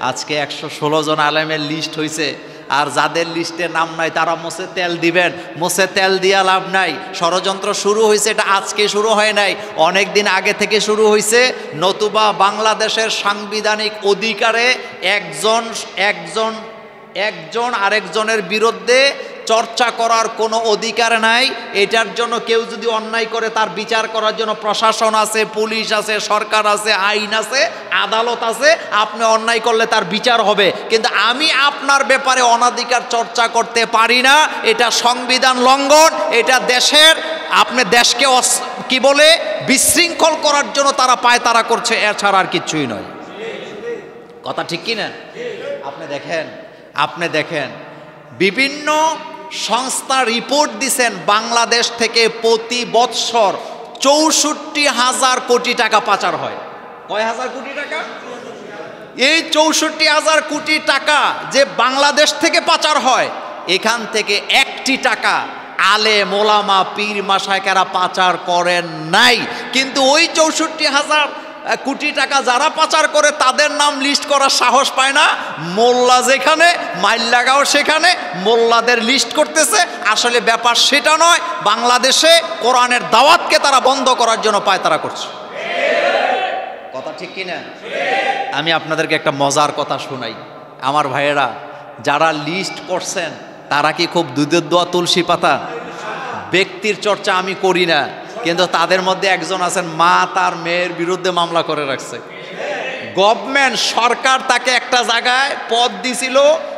আজকে একশো ষোলো জন আলেমের লিস্ট হয়েছে আর যাদের লিস্টে নাম নাই, তারা মোসে তেল দিবেন। মোসে তেল দিয়া লাভ নাই। ষড়যন্ত্র শুরু হয়েছে এটা আজকে শুরু হয় নাই। অনেক দিন আগে থেকে শুরু হয়েছে নতুবা বাংলাদেশের সাংবিধানিক অধিকারে একজন একজন একজন আরেকজনের বিরুদ্ধে চর্চা করার কোনো অধিকার নাই। এটার জন্য কেউ যদি অন্যায় করে, তার বিচার করার জন্য প্রশাসন আছে, পুলিশ আছে, সরকার আছে, আইন আছে, আদালত আছে, আপনি অন্যায় করলে তার বিচার হবে। কিন্তু আমি আপনার ব্যাপারে অনাধিকার চর্চা করতে পারি না। এটা সংবিধান লঙ্ঘন, এটা দেশের, আপনি দেশকে কি বলে, বিশৃঙ্খল করার জন্য তারা পায় তারা করছে, এছাড়া আর কিচ্ছুই নয়। কথা ঠিক কি না আপনি দেখেন আপনি দেখেন, বিভিন্ন সংস্থা রিপোর্ট দিছেন বাংলাদেশ থেকে প্রতি বৎসর চৌষট্টি হাজার কোটি টাকা পাচার হয়। কয় হাজার কোটি টাকা? এই চৌষট্টি হাজার কোটি টাকা যে বাংলাদেশ থেকে পাচার হয়, এখান থেকে একটি টাকা আলে মোলামা পীর মাসায়কেরা পাচার করেন নাই। কিন্তু ওই চৌষট্টি হাজার কোটি টাকা যারা পাচার করে তাদের নাম লিস্ট করার সাহস পায় না। মোল্লা যেখানে, মাইল্লাগাঁও সেখানে, মোল্লাদের লিস্ট করতেছে। আসলে ব্যাপার সেটা নয়, বাংলাদেশে কোরআনের দাওয়াতকে তারা বন্ধ করার জন্য পায় তারা করছে। কথা ঠিক কিনা? আমি আপনাদেরকে একটা মজার কথা শোনাই। আমার ভাইয়েরা, যারা লিস্ট করছেন, তারা কি খুব দুধের দোয়া তুলসী পাতা? ব্যক্তির চর্চা আমি করি না। কিন্তু তাদের মধ্যে একজন আছেন, মা তার মেয়ের বিরুদ্ধে মামলা করে রাখছে। গভর্নমেন্ট, সরকার তাকে একটা জায়গায় পদ দিছিল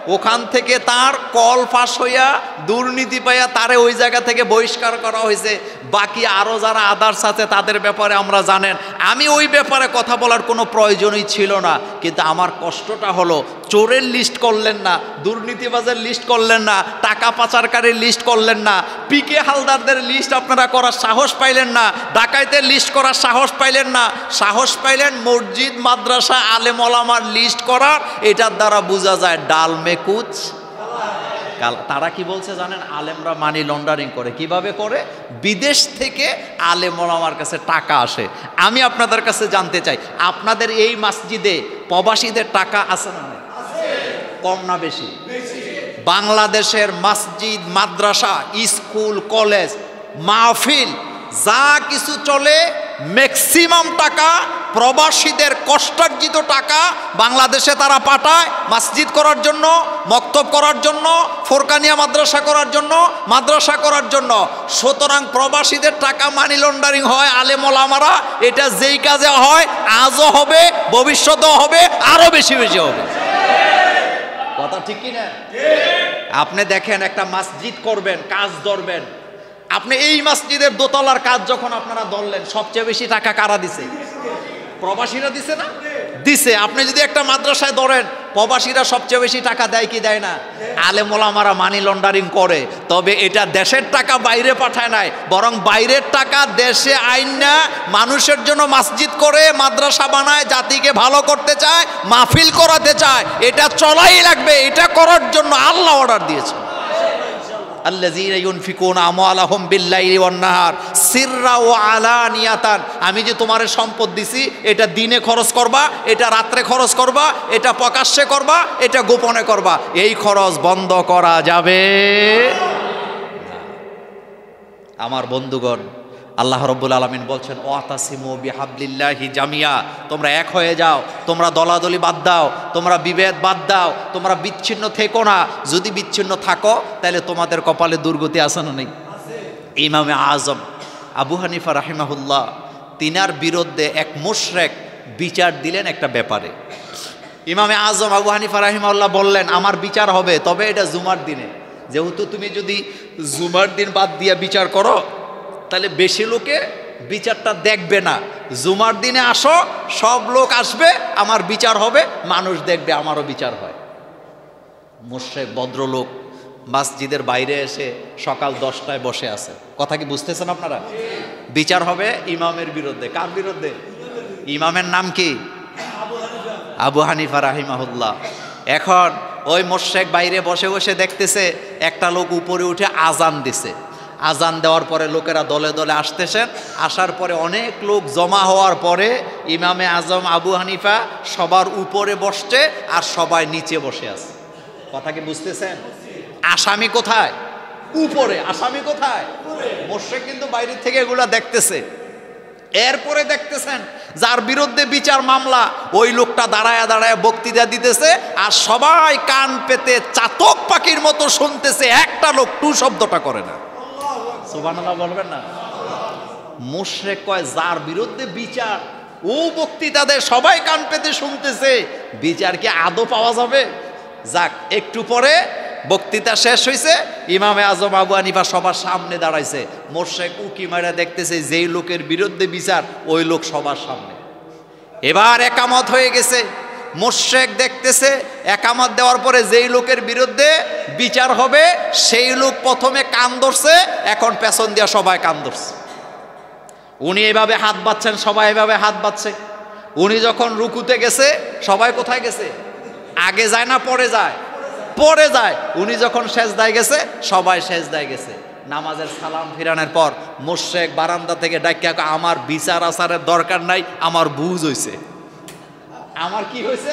ওখান থেকে তার কল ফাঁস হইয়া দুর্নীতি পাইয়া তারে ওই জায়গা থেকে বহিষ্কার করা হয়েছে বাকি আরও যারা আদার্স আছে, তাদের ব্যাপারে আমরা জানেন। আমি ওই ব্যাপারে কথা বলার কোনো প্রয়োজনই ছিল না। কিন্তু আমার কষ্টটা হলো, চোরের লিস্ট করলেন না, দুর্নীতিবাজের লিস্ট করলেন না, টাকা পাচারকারীর লিস্ট করলেন না, পিকে হালদারদের লিস্ট আপনারা করার সাহস পাইলেন না, ডাকাইতের লিস্ট করার সাহস পাইলেন না, সাহস পাইলেন মসজিদ, মাদ্রাসা আলেমলামার লিস্ট করার, এটার দ্বারা বোঝা যায় ডাল মেকুচ কাল- তারা কি বলছে জানেন? আলেমরা মানি লন্ডারিং করে। কীভাবে করে? বিদেশ থেকে আলেম আমার কাছে টাকা আসে। আমি আপনাদের কাছে জানতে চাই, আপনাদের এই মসজিদে প্রবাসীদের টাকা আছে না কম না বেশি? বাংলাদেশের মসজিদ, মাদ্রাসা, স্কুল, কলেজ, মাহফিল যা কিছু চলে ম্যাক্সিমাম টাকা প্রবাসীদের কষ্টার্জিত টাকা বাংলাদেশে তারা পাঠায় মসজিদ করার জন্য মক্তব করার জন্য ফোরকানিয়া মাদ্রাসা করার জন্য মাদ্রাসা করার জন্য। সুতরাং প্রবাসীদের টাকা মানি লন্ডারিং হয় আলেমলামারা এটা যেই কাজে হয় আজও হবে ভবিষ্যতেও হবে আরও বেশি বেশি হবে। কথা ঠিক কি না আপনি দেখেন একটা মসজিদ করবেন কাজ ধরবেন আপনি এই মসজিদের দোতলার কাজ যখন আপনারা ধরলেন, সবচেয়ে বেশি টাকা কারা দিছে? প্রবাসীরা দিছে না? দিছে। আপনি যদি একটা মাদ্রাসায় ধরেন, প্রবাসীরা সবচেয়ে বেশি টাকা দেয় কি দেয় না? আলেমোলামারা মানি লন্ডারিং করে। তবে এটা দেশের টাকা বাইরে পাঠায় নাই, বরং বাইরের টাকা দেশে আইন না মানুষের জন্য মসজিদ করে, মাদ্রাসা বানায়, জাতিকে ভালো করতে চায়, মাহফিল করাতে চায়। এটা চলাই লাগবে, এটা করার জন্য আল্লাহ অর্ডার দিয়েছে। আমি যে তোমার সম্পদ দিছি, এটা দিনে খরচ করবা, এটা রাত্রে খরচ করবা, এটা প্রকাশ্যে করবা, এটা গোপনে করবা। এই খরচ বন্ধ করা যাবে আমার বন্ধুগণ আল্লাহ রব্বুল আলমিন বলছেন, ওয়াতাসিমু বিহাবলিল্লাহি জামিয়া। তোমরা এক হয়ে যাও, তোমরা দলাদলি বাদ দাও, তোমরা বিভেদ বাদ দাও, তোমরা বিচ্ছিন্ন থেকো না। যদি বিচ্ছিন্ন থাকো, তাহলে তোমাদের কপালে দুর্গতি আসে না নেই? ইমামে আজম, আবু হানিফা রাহিমাহুল্লাহ, তিনার বিরুদ্ধে এক মুশরেক বিচার দিলেন একটা ব্যাপারে। ইমামে আজম, আবু হানিফা রাহিমাউল্লাহ বললেন, আমার বিচার হবে, তবে এটা জুমার দিনে। যেহেতু তুমি যদি জুমার দিন বাদ দিয়ে বিচার করো তাহলে বেশি লোকে বিচারটা দেখবে না। জুমার দিনে আসো, সব লোক আসবে, আমার বিচার হবে, মানুষ দেখবে, আমারও বিচার হয়। মোশেক ভদ্রলোক মসজিদের বাইরে এসে সকাল দশটায় বসে আছে। কথা কি বুঝতেছেন আপনারা? বিচার হবে ইমামের বিরুদ্ধে। কার বিরুদ্ধে? ইমামের নাম কি? আবু হানিফা রাহিমাহুল্লাহ। এখন ওই মোশেক বাইরে বসে বসে দেখতেছে, একটা লোক উপরে উঠে আজান দিছে। আজান দেওয়ার পরে লোকেরা দলে দলে আসতেছেন। আসার পরে অনেক লোক জমা হওয়ার পরে ইমামে আজম আবু হানিফা সবার উপরে বসছে আর সবাই নিচে বসে আছে। কথা কি বুঝতেছেন? আসামি কোথায়? উপরে। আসামি কোথায়? মোর্শেক কিন্তু বাইরে থেকে এগুলা দেখতেছে। এরপরে দেখতেছেন, যার বিরুদ্ধে বিচার মামলা, ওই লোকটা দাঁড়ায় দাঁড়ায় বক্তৃতা দিতেছে আর সবাই কান পেতে চাতক পাখির মতো শুনতেছে, একটা লোক টু শব্দটা করে না। সুবহানাল্লাহ বলবেন না। মুশরেক কয় যার বিরুদ্ধে বিচার, ও বক্তৃতা দেয়, সবাই কান পেতে শুনতেছে, বিচার কি আদৌ পাওয়া যাবে? যাক, একটু পরে বক্তৃতা শেষ হয়েছে ইমামে আজম আবু আনিফা সবার সামনে দাঁড়াইছে। মোর্শেক উকি মারা দেখতেছে, যেই লোকের বিরুদ্ধে বিচার, ওই লোক সবার সামনে। এবার একামত হয়ে গেছে। মোর্শেক দেখতেছে, একামত দেওয়ার পরে যেই লোকের বিরুদ্ধে বিচার হবে, সেই লোক প্রথমে কান ধরছে, এখন পেছন দিয়া সবাই কান ধরছে। উনি এভাবে হাত বাচ্ছেন সবাই এভাবে হাত বাচ্ছে উনি যখন রুকুতে গেছে, সবাই কোথায় গেছে? আগে যায় না, পরে যায়? পরে যায়। উনি যখন শেষ দায় গেছে, সবাই শেষ দায় গেছে। নামাজের সালাম ফিরানোর পর মোর্শেক বারান্দা থেকে ডাকিয়া আমার বিচার আচারের দরকার নাই, আমার বুঝ হইছে। আমার কি হয়েছে?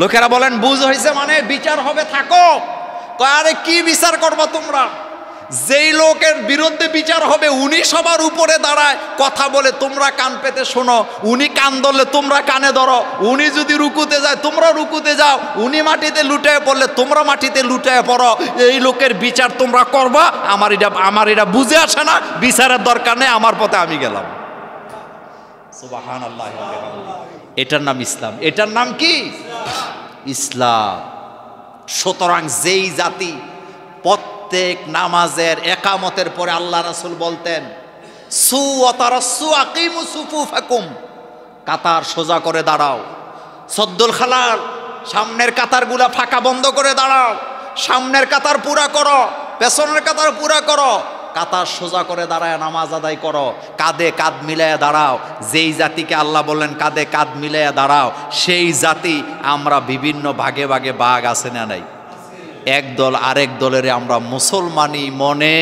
লোকেরা বলেন, বুঝ হয়েছে মানে বিচার হবে, থাকো। আরে কি বিচার করবা তোমরা? যেই লোকের বিরুদ্ধে বিচার হবে, উনি সবার উপরে দাঁড়ায়, কথা বলে, তোমরা কান পেতে শোনো। উনি কান ধরলে, তোমরা কানে ধরো। উনি যদি রুকুতে যায়, তোমরা রুকুতে যাও। উনি মাটিতে লুটায় পড়লে, তোমরা মাটিতে লুটায় পড়ো। এই লোকের বিচার তোমরা করবা, আমার এটা আমার এটা বুঝে আসে না, বিচারের দরকার নেই, আমার পথে আমি গেলাম। এটার নাম ইসলাম। এটার নাম কি? ইসলাম। সুতরাং যেই জাতি প্রত্যেক নামাজের একামতের পরে আল্লাহ রাসুল বলতেন সু অতারসু ফাকুম কাতার সোজা করে দাঁড়াও। সদ্দুল খালার সামনের কাতারগুলা ফাঁকা বন্ধ করে দাঁড়াও। সামনের কাতার পুরা করো, পেছনের কাতার পুরা করো। কাতার সোজা করে দাঁড়ায়, নামাজ আদায় করো। কাঁধে কাঁধ মিলাইয়া দাঁড়াও। যেই জাতিকে আল্লাহ বললেন, কাঁধে কাঁধ মিলাইয়া দাঁড়াও, সেই জাতি আমরা বিভিন্ন ভাগে ভাগে বাঘ আছে না নাই? একদল আরেক দলের আমরা মুসলমানি মনে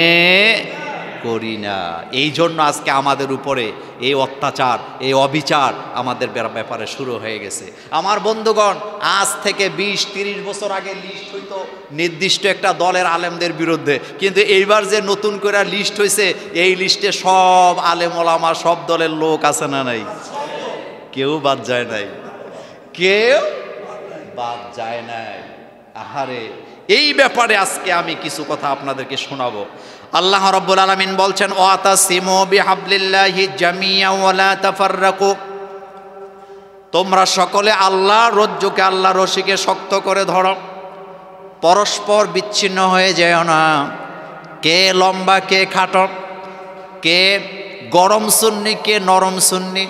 করি না। এই জন্য আজকে আমাদের উপরে এই অত্যাচার, এই অবিচার আমাদের ব্যাপারে শুরু হয়ে গেছে। আমার বন্ধুগণ, আজ থেকে বিশ, তিরিশ বছর আগে লিস্ট হইতো নির্দিষ্ট একটা দলের আলেমদের বিরুদ্ধে। কিন্তু এইবার যে নতুন করে লিস্ট হয়েছে এই লিস্টে সব আলেম ওলামা সব দলের লোক আছে না নাই? কেউ বাদ যায় নাই। কেউ বাদ যায় নাই। আহারে, এই ব্যাপারে আজকে আমি কিছু কথা আপনাদেরকে শোনাবো। আল্লাহ রব্বুল আলামিন বলছেন, ওয়াতাসিমু বিহাবলিল্লাহি জামিয়া তাফাররাকু। তোমরা সকলে আল্লাহ রজ্জুকে আল্লাহ রশিকে শক্ত করে ধরো, পরস্পর বিচ্ছিন্ন হয়ে যেও না। কে লম্বা, কে খাটো, কে গরম সুন্নি, কে নরম সুন্নি,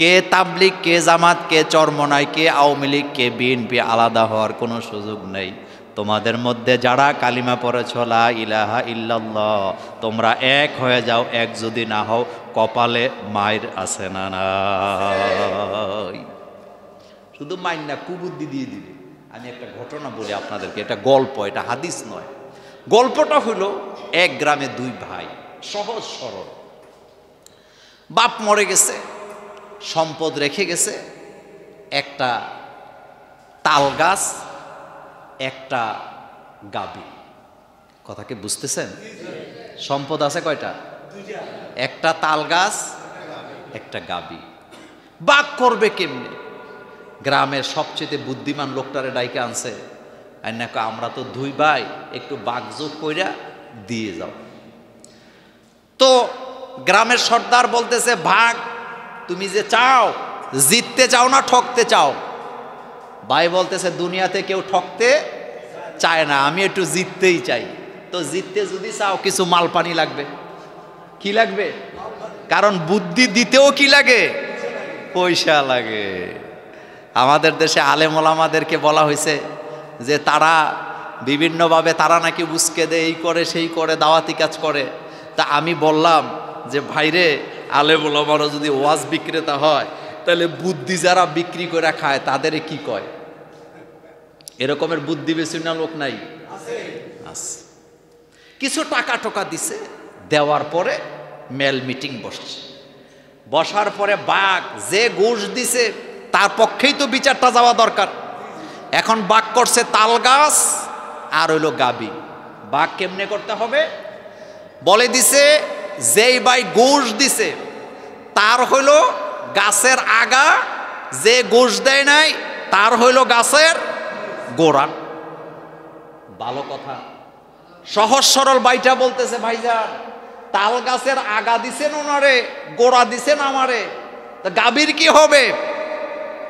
কে তাবলিক কে জামাত, কে চরমনাই, কে আওয়ামী লীগ, কে বিএনপি, আলাদা হওয়ার কোনো সুযোগ নেই। তোমাদের মধ্যে যারা কালিমা পড়েছ, লা ইলাহা ইল্লাল্লাহ, তোমরা এক হয়ে যাও, এক যদি না হও, কপালে মায়ের আছে না নাই। শুধু মাইন না, কুবুদ্ধি দিয়ে দিবে। আমি একটা ঘটনা বলি আপনাদেরকে, এটা গল্প, এটা হাদিস নয়। গল্পটা হলো এক গ্রামে দুই ভাই, সহজ সরল। বাপ মরে গেছে, সম্পদ রেখে গেছে, একটা তাল গাছ একটা গাবি। কথা কি বুঝতেছেন? সম্পদ আছে কয়টা? একটা তাল গাছ, একটা গাবি। বাঘ করবে কেমনি? গ্রামের সবচেয়ে বুদ্ধিমান লোকটারে ডাইকে আনছে। আর আমরা তো দুই ভাই, একটু বাগযোগ কইরা দিয়ে যাও। তো গ্রামের সর্দার বলতেছে, ভাগ, তুমি যে চাও, জিততে চাও না ঠকতে চাও? ভাই বলতেছে, দুনিয়াতে কেউ ঠকতে চায় না, আমি একটু জিততেই চাই। তো জিততে যদি চাও, কিছু মাল পানি লাগবে। কি লাগবে? কারণ বুদ্ধি দিতেও কি লাগে? পয়সা লাগে। আমাদের দেশে আলেম ওলামাদেরকে বলা হয়েছে যে, তারা বিভিন্নভাবে তারা নাকি উস্কে দেয়, এই করে, সেই করে, দাওয়াতি কাজ করে। তা আমি বললাম যে ভাইরে আলেম ওলামারও যদি ওয়াজ বিক্রেতা হয়, তাহলে বুদ্ধি যারা বিক্রি করে খায়, তাদের কি কয়? এরকমের বুদ্ধি বেশি না লোক নাই। আছে। কিছু টাকা টোকা দিছে। দেওয়ার পরে মেল মিটিং বসছে। বসার পরে বাঘ যে ঘুষ দিছে তার পক্ষেই তো বিচারটা যাওয়া দরকার। এখন বাঘ করছে তাল গাছ আর হইল গাবি। বাঘ কেমনে করতে হবে? বলে দিছে যেই ভাই ঘুষ দিছে তার হইল গাছের আগা। যে ঘুষ দেয় নাই তার হইল গাছের গোড়া ভালো কথা। সহজ সরল বাইটা বলতেছে, ভাইজান, তাল গাছের আগা দিছেন ওনারে, গোড়া দিছেন আমারে। তা গাভীর কি হবে?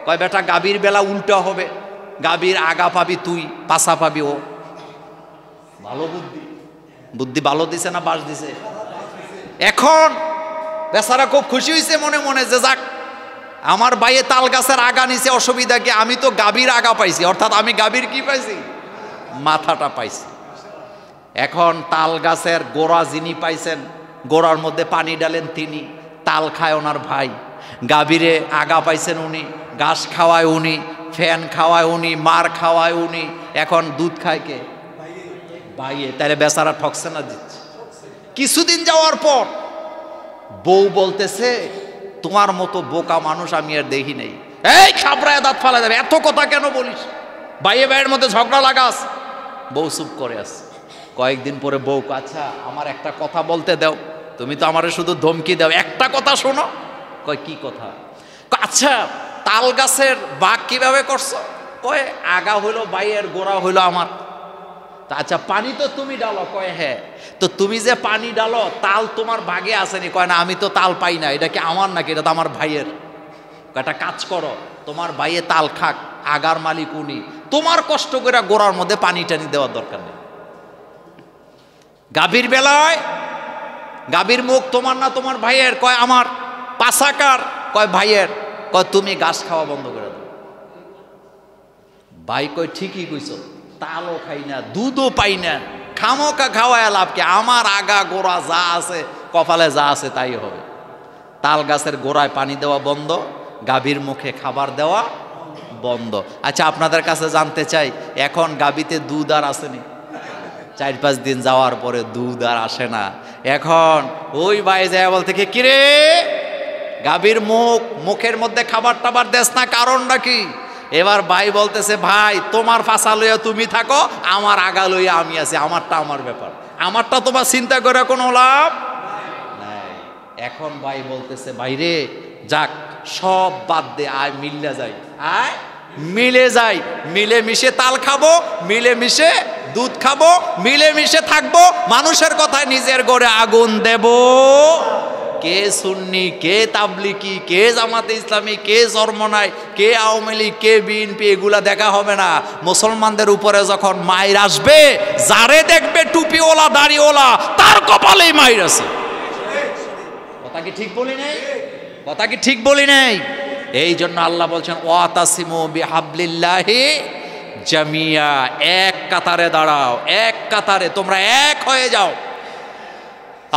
কয়, বেটা, গাভীর বেলা উল্টা হবে। গাভীর আগা পাবি তুই পাশা পাবি ও। ভালো বুদ্ধি। বুদ্ধি ভালো দিছে না বাস দিছে? এখন বেচারা খুব খুশি হয়েছে মনে মনে, যে যাক আমার বাইয়ে তাল গাছের আগা নিছে, অসুবিধা কি? আমি তো গাভীর আগা পাইছি। অর্থাৎ আমি গাভীর কি পাইছি? মাথাটা পাইছি। এখন তাল গাছের গোড়া যিনি পাইছেন, গোড়ার মধ্যে পানি ডালেন তিনি, তাল খায় ওনার ভাই। গাভীরে আগা পাইছেন উনি, ঘাস খাওয়ায় উনি, ফ্যান খাওয়ায় উনি, মার খাওয়ায় উনি। এখন দুধ খায় কে? ভাইয়ে। তাহলে বেচারা ঠকছে না দিচ্ছে। কিছুদিন যাওয়ার পর বউ বলতেছে তোমার মতো বোকা মানুষ আমি আর দেখি নাই। এই খাবরায় দাঁত ফালা যাবে এত কথা কেন বলিস? ভাইয়ে ভাইয়ের মধ্যে ঝগড়া লাগাস। বউ চুপ করে আস কয়েকদিন পরে বউ আচ্ছা আমার একটা কথা বলতে দাও। তুমি তো আমারে শুধু ধমকি দাও। একটা কথা শোনো। কয়, কি কথা? আচ্ছা তাল গাছের বাঘ কীভাবে করছ? কয়, আগা হইল বাইয়ের গোড়া হইল আমার। আচ্ছা পানি তো তুমি ডালো, কয় হ্যাঁ তো তুমি যে পানি ডালো, তাল তোমার ভাগে আসেনি। কয় না, আমি তো তাল পাই না, এটা কি আমার নাকি? এটা তো আমার ভাইয়ের। একটা কাজ করো, তোমার ভাইয়ে তাল খাক, আগার মালিক উনি। তোমার কষ্ট করে গোড়ার মধ্যে পানি টানি দেওয়ার দরকার নেই। গাভীর বেলায়, গাভীর মুখ তোমার না তোমার ভাইয়ের? কয়, আমার পাশাকার? কয়, ভাইয়ের? কয়, তুমি গাছ খাওয়া বন্ধ করে দাও। ভাই কয়, ঠিকই কইছ। তালও খাই না, দুধও পাই না। খামোকা খাওয়ায় লাভ কি? আমার আগা গোড়া যা আছে, কপালে যা আছে তাই হবে। তাল গাছের গোড়ায় পানি দেওয়া বন্ধ, গাভীর মুখে খাবার দেওয়া বন্ধ। আচ্ছা আপনাদের কাছে জানতে চাই, এখন গাভীতে দুধ আর আসেনি চার পাঁচ দিন যাওয়ার পরে দুধ আর আসে না। এখন ওই ভাই যায় বলতে কি, কিরে, গাভীর মুখ, মুখের মধ্যে খাবার টাবার দেস না, কারণটা কি? এবার ভাই বলতেছে, ভাই, তোমার ফাঁসা লইয়া তুমি থাকো, আমার আগা লইয়া আমি আছি, আমারটা আমার ব্যাপার। আমারটা তোমার চিন্তা করে কোনো লাভ এখন ভাই বলতেছে, ভাইরে, যাক, সব বাদ দে, আয়, মিল্লা যাই। আয়, মিলে যাই। মিলে মিশে তাল খাব মিলে মিশে দুধ খাব মিলে মিশে থাকব, মানুষের কথায় নিজের গড়ে আগুন দেব। কে সুন্নি, কে তাবলিকি কে জামাতে ইসলামী, কে জন্মনায় কে আওয়ামী লীগ, কে বিএনপি, এগুলা দেখা হবে না। মুসলমানদের উপরে যখন মায়ের আসবে, যারে দেখবে টুপিওয়ালা, দাড়িওয়ালা, তার কপালেই মায়ের আছে। কথা কি ঠিক বলি নাই? কথা কি ঠিক বলি নাই? এই জন্য আল্লাহ বলছেন, ওয়াতাসিমু বিহাবলিল্লাহি জামিয়া। এক কাতারে দাঁড়াও, এক কাতারে, তোমরা এক হয়ে যাও।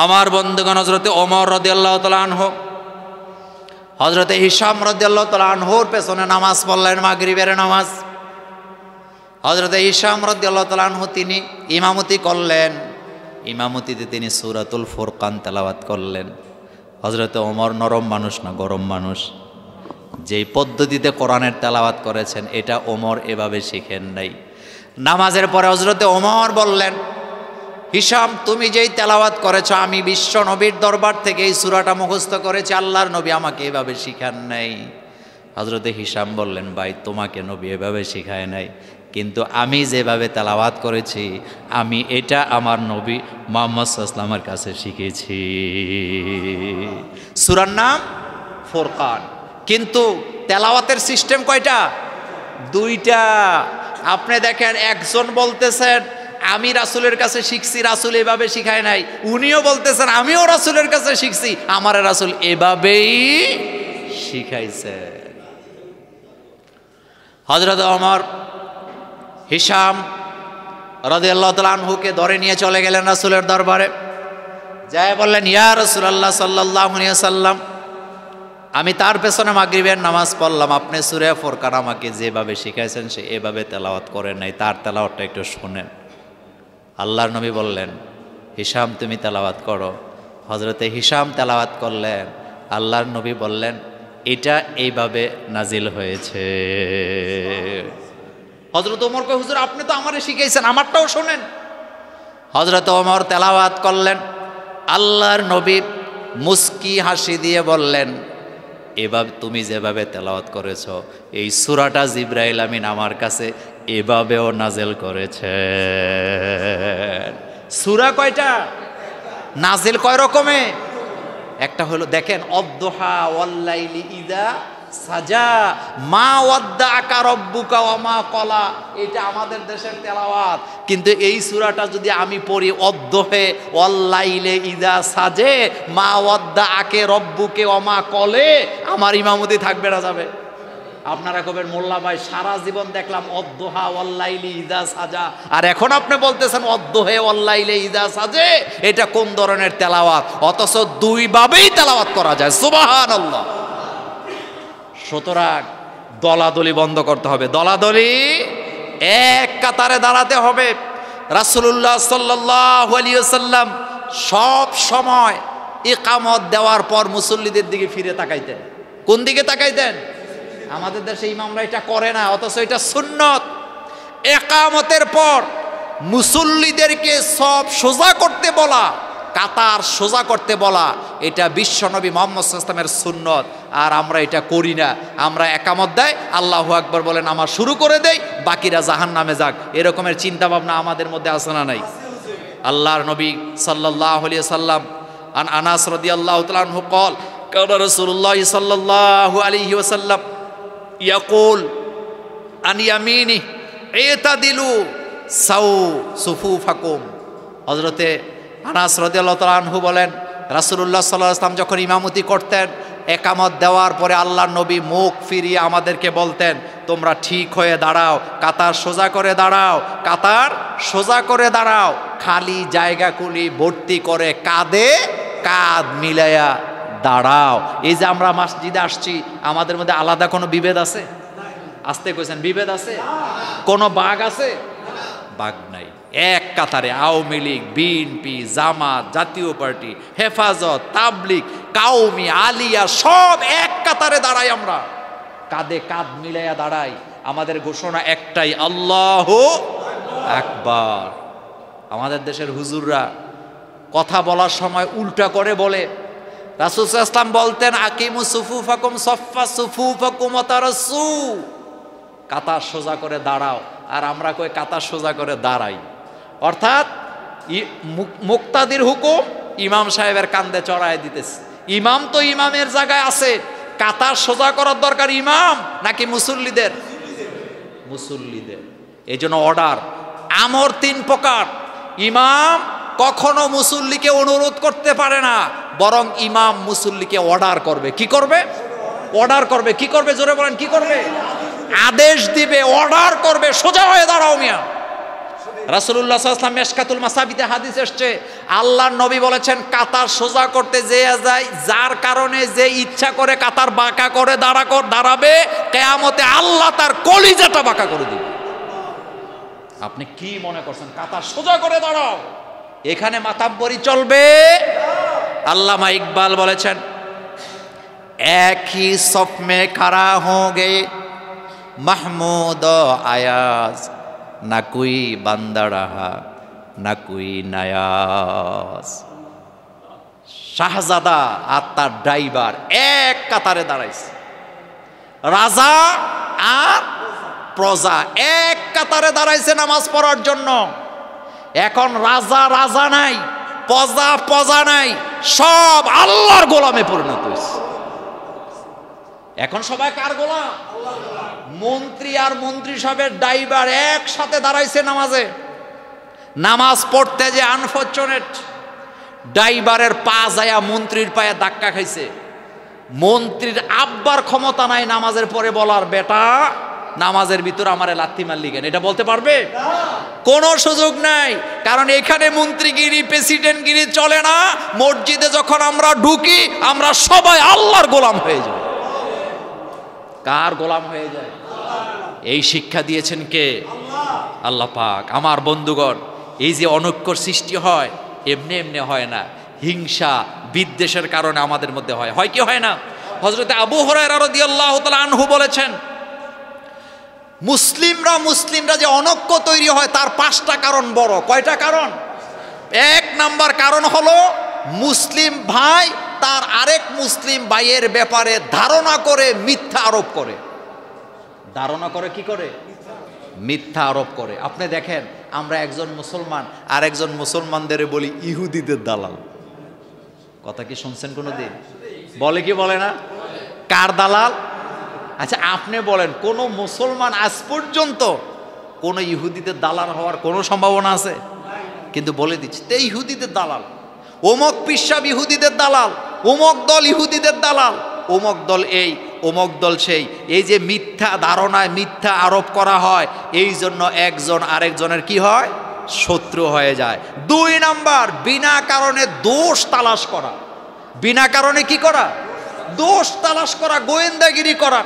আমার বন্ধুগণ হজরতে ওমর রদিয়াল্লাহ তালানহ হজরতে হিসাম রদিয়াল্লাহ তালানহর পেছনে নামাজ পড়লেন, মাগরিবের নামাজ। হজরতে হিসাম রদিয়াল্লাহ তালানহ তিনি ইমামতি করলেন। ইমামতিতে তিনি সুরাতুল ফোরকান তেলাওয়াত করলেন। হজরতে ওমর নরম মানুষ না গরম মানুষ? যেই পদ্ধতিতে কোরআনের তেলাওয়াত করেছেন, এটা ওমর এভাবে শিখেন নাই। নামাজের পরে হজরতে ওমর বললেন হিসাম তুমি যেই তেলাওয়াত করেছ, আমি বিশ্ব নবীর দরবার থেকে এই সুরাটা মুখস্থ করেছি, আল্লাহর নবী আমাকে এভাবে শিখান নাই। হজরতে হিসাম বললেন, ভাই, তোমাকে নবী এভাবে শিখায় নাই। কিন্তু আমি যেভাবে তেলাওয়াত করেছি, আমি এটা আমার নবী মোহাম্মদ সাল্লামের কাছে শিখেছি। সুরার নাম ফোরকান। কিন্তু তেলাওয়াতের সিস্টেম কয়টা? দুইটা। আপনি দেখেন, একজন বলতেছেন আমি রাসুলের কাছে শিখছি, রাসুল এভাবে শিখায় নাই। উনিও বলতেছেন, আমিও রাসুলের কাছে শিখছি। আমার রাসুল এভাবেই শিখাইছে। হজরত অমর হিসাম রদে আল্লাহ তালহুকে ধরে নিয়ে চলে গেলেন রাসুলের দরবারে। যাই বললেন, ইয়া রসুল আল্লাহ সাল্লাহ সাল্লাম আমি তার পেছনে মাগরিবের নামাজ পড়লাম। আপনি সুরে ফোরকান আমাকে যেভাবে শিখাইছেন সে এভাবে তেলাওয়াত করেন নাই। তার তেলাওয়াতটা একটু শোনেন। আল্লাহর নবী বললেন হিসাম তুমি তেলাওয়াত করো। হজরতে হিসাম তেলাওয়াত করলেন। আল্লাহর নবী বললেন, এটা এইভাবে নাজিল হয়েছে। হজরত ওমর কয়, হুজুর, আপনি তো আমারে শিখাইছেন, আমারটাও শোনেন। হজরত ওমর তেলাওয়াত করলেন। আল্লাহর নবী মুস্কি হাসি দিয়ে বললেন, এভাবে তুমি যেভাবে তেলাওয়াত করেছ, এই সুরাটা জিব্রাইল আমিন আমার কাছে এভাবেও নাজেল করেছে সুরা কয়টা? নাজেল কয় রকমে? একটা হলো, দেখেন, অদ্দোহা ওয়াল্লাইলি ইদা সাজা, মা ওয়াদ্দা আকা রব্বুকা মা কলা, এটা আমাদের দেশের তেলাওয়াত। কিন্তু এই সূরাটা যদি আমি পড়ি, অদ্দোহে ওয়াল্লাইলে ইদা সাজে, মা ওয়াদ্দা আকে রব্বুকে অমা কলে, আমার ইমামতি থাকবে না যাবে। আপনারা কবেন মোল্লা ভাই, সারা জীবন দেখলাম, অদ্দোহা ওয়াল্লাইলি ইদা সাজা। আর এখন আপনি বলতেছেন, অদ্দোহে ওয়াল্লাইলে ইদা সাজে? এটা কোন ধরনের তেলাওয়াত? অথচ দুইভাবেই তেলাওয়াত করা যায় সুবাহান আল্লাহ সুতরাং দলাদলি বন্ধ করতে হবে। দলাদলি এক কাতারে দাঁড়াতে হবে। রাসুল্লাহ সাল্লাহ সব সময় ইকামত দেওয়ার পর মুসল্লিদের দিকে ফিরে তাকাইতেন। কোন দিকে তাকাইতেন? আমাদের দেশে ইমামরা এটা করে না, অথচ এটা সুন্নত। একামতের পর মুসল্লিদেরকে সব সোজা করতে বলা, কাতার সোজা করতে বলা, এটা বিশ্বনবী মোহাম্মদ ইসলামের সুন্নত। আর আমরা এটা করি না। আমরা একামত দেয়, আল্লাহ আকবর বলেন, আমার শুরু করে দেয় বাকিরা জাহান নামে যাক। এরকমের চিন্তা ভাবনা আমাদের মধ্যে আসে না নাই? আল্লাহর নবী সাল্লাহ সাল্লাম আন আনাস রদি আল্লাহ তালু কল কাউন রসুল্লাহ সাল্লাহ আলহি ওসাল্লাম ইয়াকুল, আন ইয়ামিনি এটা দিলু সাউ সুফু ফাকুম হজরতে আনাস তালহু বলেন রাসুল্লাহ সাল্লাহ যখন ইমামতি করতেন, একামত দেওয়ার পরে আল্লাহ নবী মুখ ফিরিয়ে আমাদেরকে বলতেন, তোমরা ঠিক হয়ে দাঁড়াও, কাতার সোজা করে দাঁড়াও, কাতার সোজা করে দাঁড়াও, খালি জায়গাগুলি ভর্তি করে কাঁদে কাঁধ মিলাইয়া দাঁড়াও। এই যে আমরা মসজিদে আসছি, আমাদের মধ্যে আলাদা কোনো বিভেদ আছে? আসতে কইছেন, বিভেদ আছে? কোনো বাঘ আছে? বাঘ নাই। এক কাতারে আওয়ামী লীগ, বিএনপি, জামাত, জাতীয় পার্টি, হেফাজত তাবলিক কাউমি আলিয়া, সব এক কাতারে দাঁড়াই আমরা। কাঁধে কাঁধ মিলাইয়া দাঁড়াই। আমাদের ঘোষণা একটাই, আল্লাহ একবার আমাদের দেশের হুজুররা কথা বলার সময় উল্টা করে বলে রাসুল ইসলাম বলতেন, আকিমু সুফু ফাকুম সফা সুফু ফাকুম তারসু কাতার সোজা করে দাঁড়াও, আর আমরা কই কাতার সোজা করে দাঁড়াই। অর্থাৎ মুক্তাদির হুকুম ইমাম সাহেবের কান্দে চড়ায় দিতেছে। ইমাম তো ইমামের জায়গায় আছে, কাতার সোজা করার দরকার ইমাম নাকি মুসল্লিদের? মুসল্লিদের। এই জন্য অর্ডার, আমর তিন প্রকার, ইমাম কখনো মুসল্লিকে অনুরোধ করতে পারে না, বরং ইমাম মুসল্লিকে অর্ডার করবে। কি করবে? অর্ডার করবে। কি করবে? জোরে বলেন, কি করবে? আদেশ দিবে অর্ডার করবে। সোজা হয়ে দাঁড়াও মিয়া। রাসুল্লাহ সাল্লাম মেশকাতুল মাসাবিতে হাদিস এসছে। আল্লাহর নবী বলেছেন, কাতার সোজা করতে যে যায়, যার কারণে যে ইচ্ছা করে কাতার বাঁকা করে দাঁড়া কর, দাঁড়াবে, কেয়ামতে আল্লাহ তার কলিজাটা বাঁকা করে দিবে। আপনি কি মনে করছেন? কাতার সোজা করে দাঁড়াও। এখানে মাতাব্বরি চলবে। আল্লামা ইকবাল বলেছেন এক হি সফ মে খারা হোগে? মাহমুদ আয়াজ, না কুই বান্দা রাহা না কুই নায়াজ। শাহজাদা আর তার ড্রাইভার এক কাতারে দাঁড়াইছে। রাজা আর প্রজা এক কাতারে দাঁড়াইছে নামাজ পড়ার জন্য। এখন রাজা রাজা নাই পজা পজা নাই, সব আল্লাহর গোলামে পরিণত হয়েছে। এখন সবাই কার গোলাম? মন্ত্রী আর মন্ত্রী সাহেবের ড্রাইভার একসাথে দাঁড়াইছে নামাজে। নামাজ পড়তে যে আনফর্চুনেট, ড্রাইভারের পা যায়া মন্ত্রীর পায়ে ধাক্কা খাইছে। মন্ত্রীর আব্বার ক্ষমতা নাই নামাজের পরে বলার, বেটা নামাজের ভিতর আমারে লাথি মারলি কেন? এটা বলতে পারবে? কোনো সুযোগ নাই। কারণ এখানে মন্ত্রীগিরি প্রেসিডেন্টগিরি চলে না। মসজিদে যখন আমরা ঢুকি আমরা সবাই আল্লাহর গোলাম হয়ে যাই। কার গোলাম হয়ে যায়? এই শিক্ষা দিয়েছেন কে? আল্লাহ। পাক। আমার বন্ধুগণ এই যে অনৈক্যর সৃষ্টি হয় এমনি এমনি হয় না। হিংসা বিদ্বেষের কারণে আমাদের মধ্যে হয়। হয় কি হয় না? হজরতে আবু হরাই আনহু বলেছেন মুসলিমরা মুসলিমরা যে অনক্য তৈরি হয়, তার পাঁচটা কারণ বড়। কয়টা কারণ? এক নাম্বার কারণ হলো, মুসলিম ভাই তার আরেক মুসলিম ভাইয়ের ব্যাপারে ধারণা করে, মিথ্যা আরোপ করে। ধারণা করে কি করে? মিথ্যা আরোপ করে। আপনি দেখেন, আমরা একজন মুসলমান আর একজন মুসলমানদের বলি ইহুদিদের দালাল। কথা কি শুনছেন কোনো দিন বলে কি বলে না? কার দালাল? আচ্ছা আপনি বলেন, কোন মুসলমান আজ পর্যন্ত কোন ইহুদিদের দালাল হওয়ার কোনো সম্ভাবনা আছে? কিন্তু বলে দিচ্ছি, তে ইহুদিদের দালাল, ওমক পিসাব ইহুদিদের দালাল, ওমক দল ইহুদিদের দালাল, ওমক দল এই, ওমক দল সেই। এই যে মিথ্যা ধারণায় মিথ্যা আরোপ করা হয়, এই জন্য একজন আরেকজনের কি হয়? শত্রু হয়ে যায়। দুই নাম্বার, বিনা কারণে দোষ তালাশ করা। বিনা কারণে কি করা? দোষ তালাশ করা, গোয়েন্দাগিরি করা।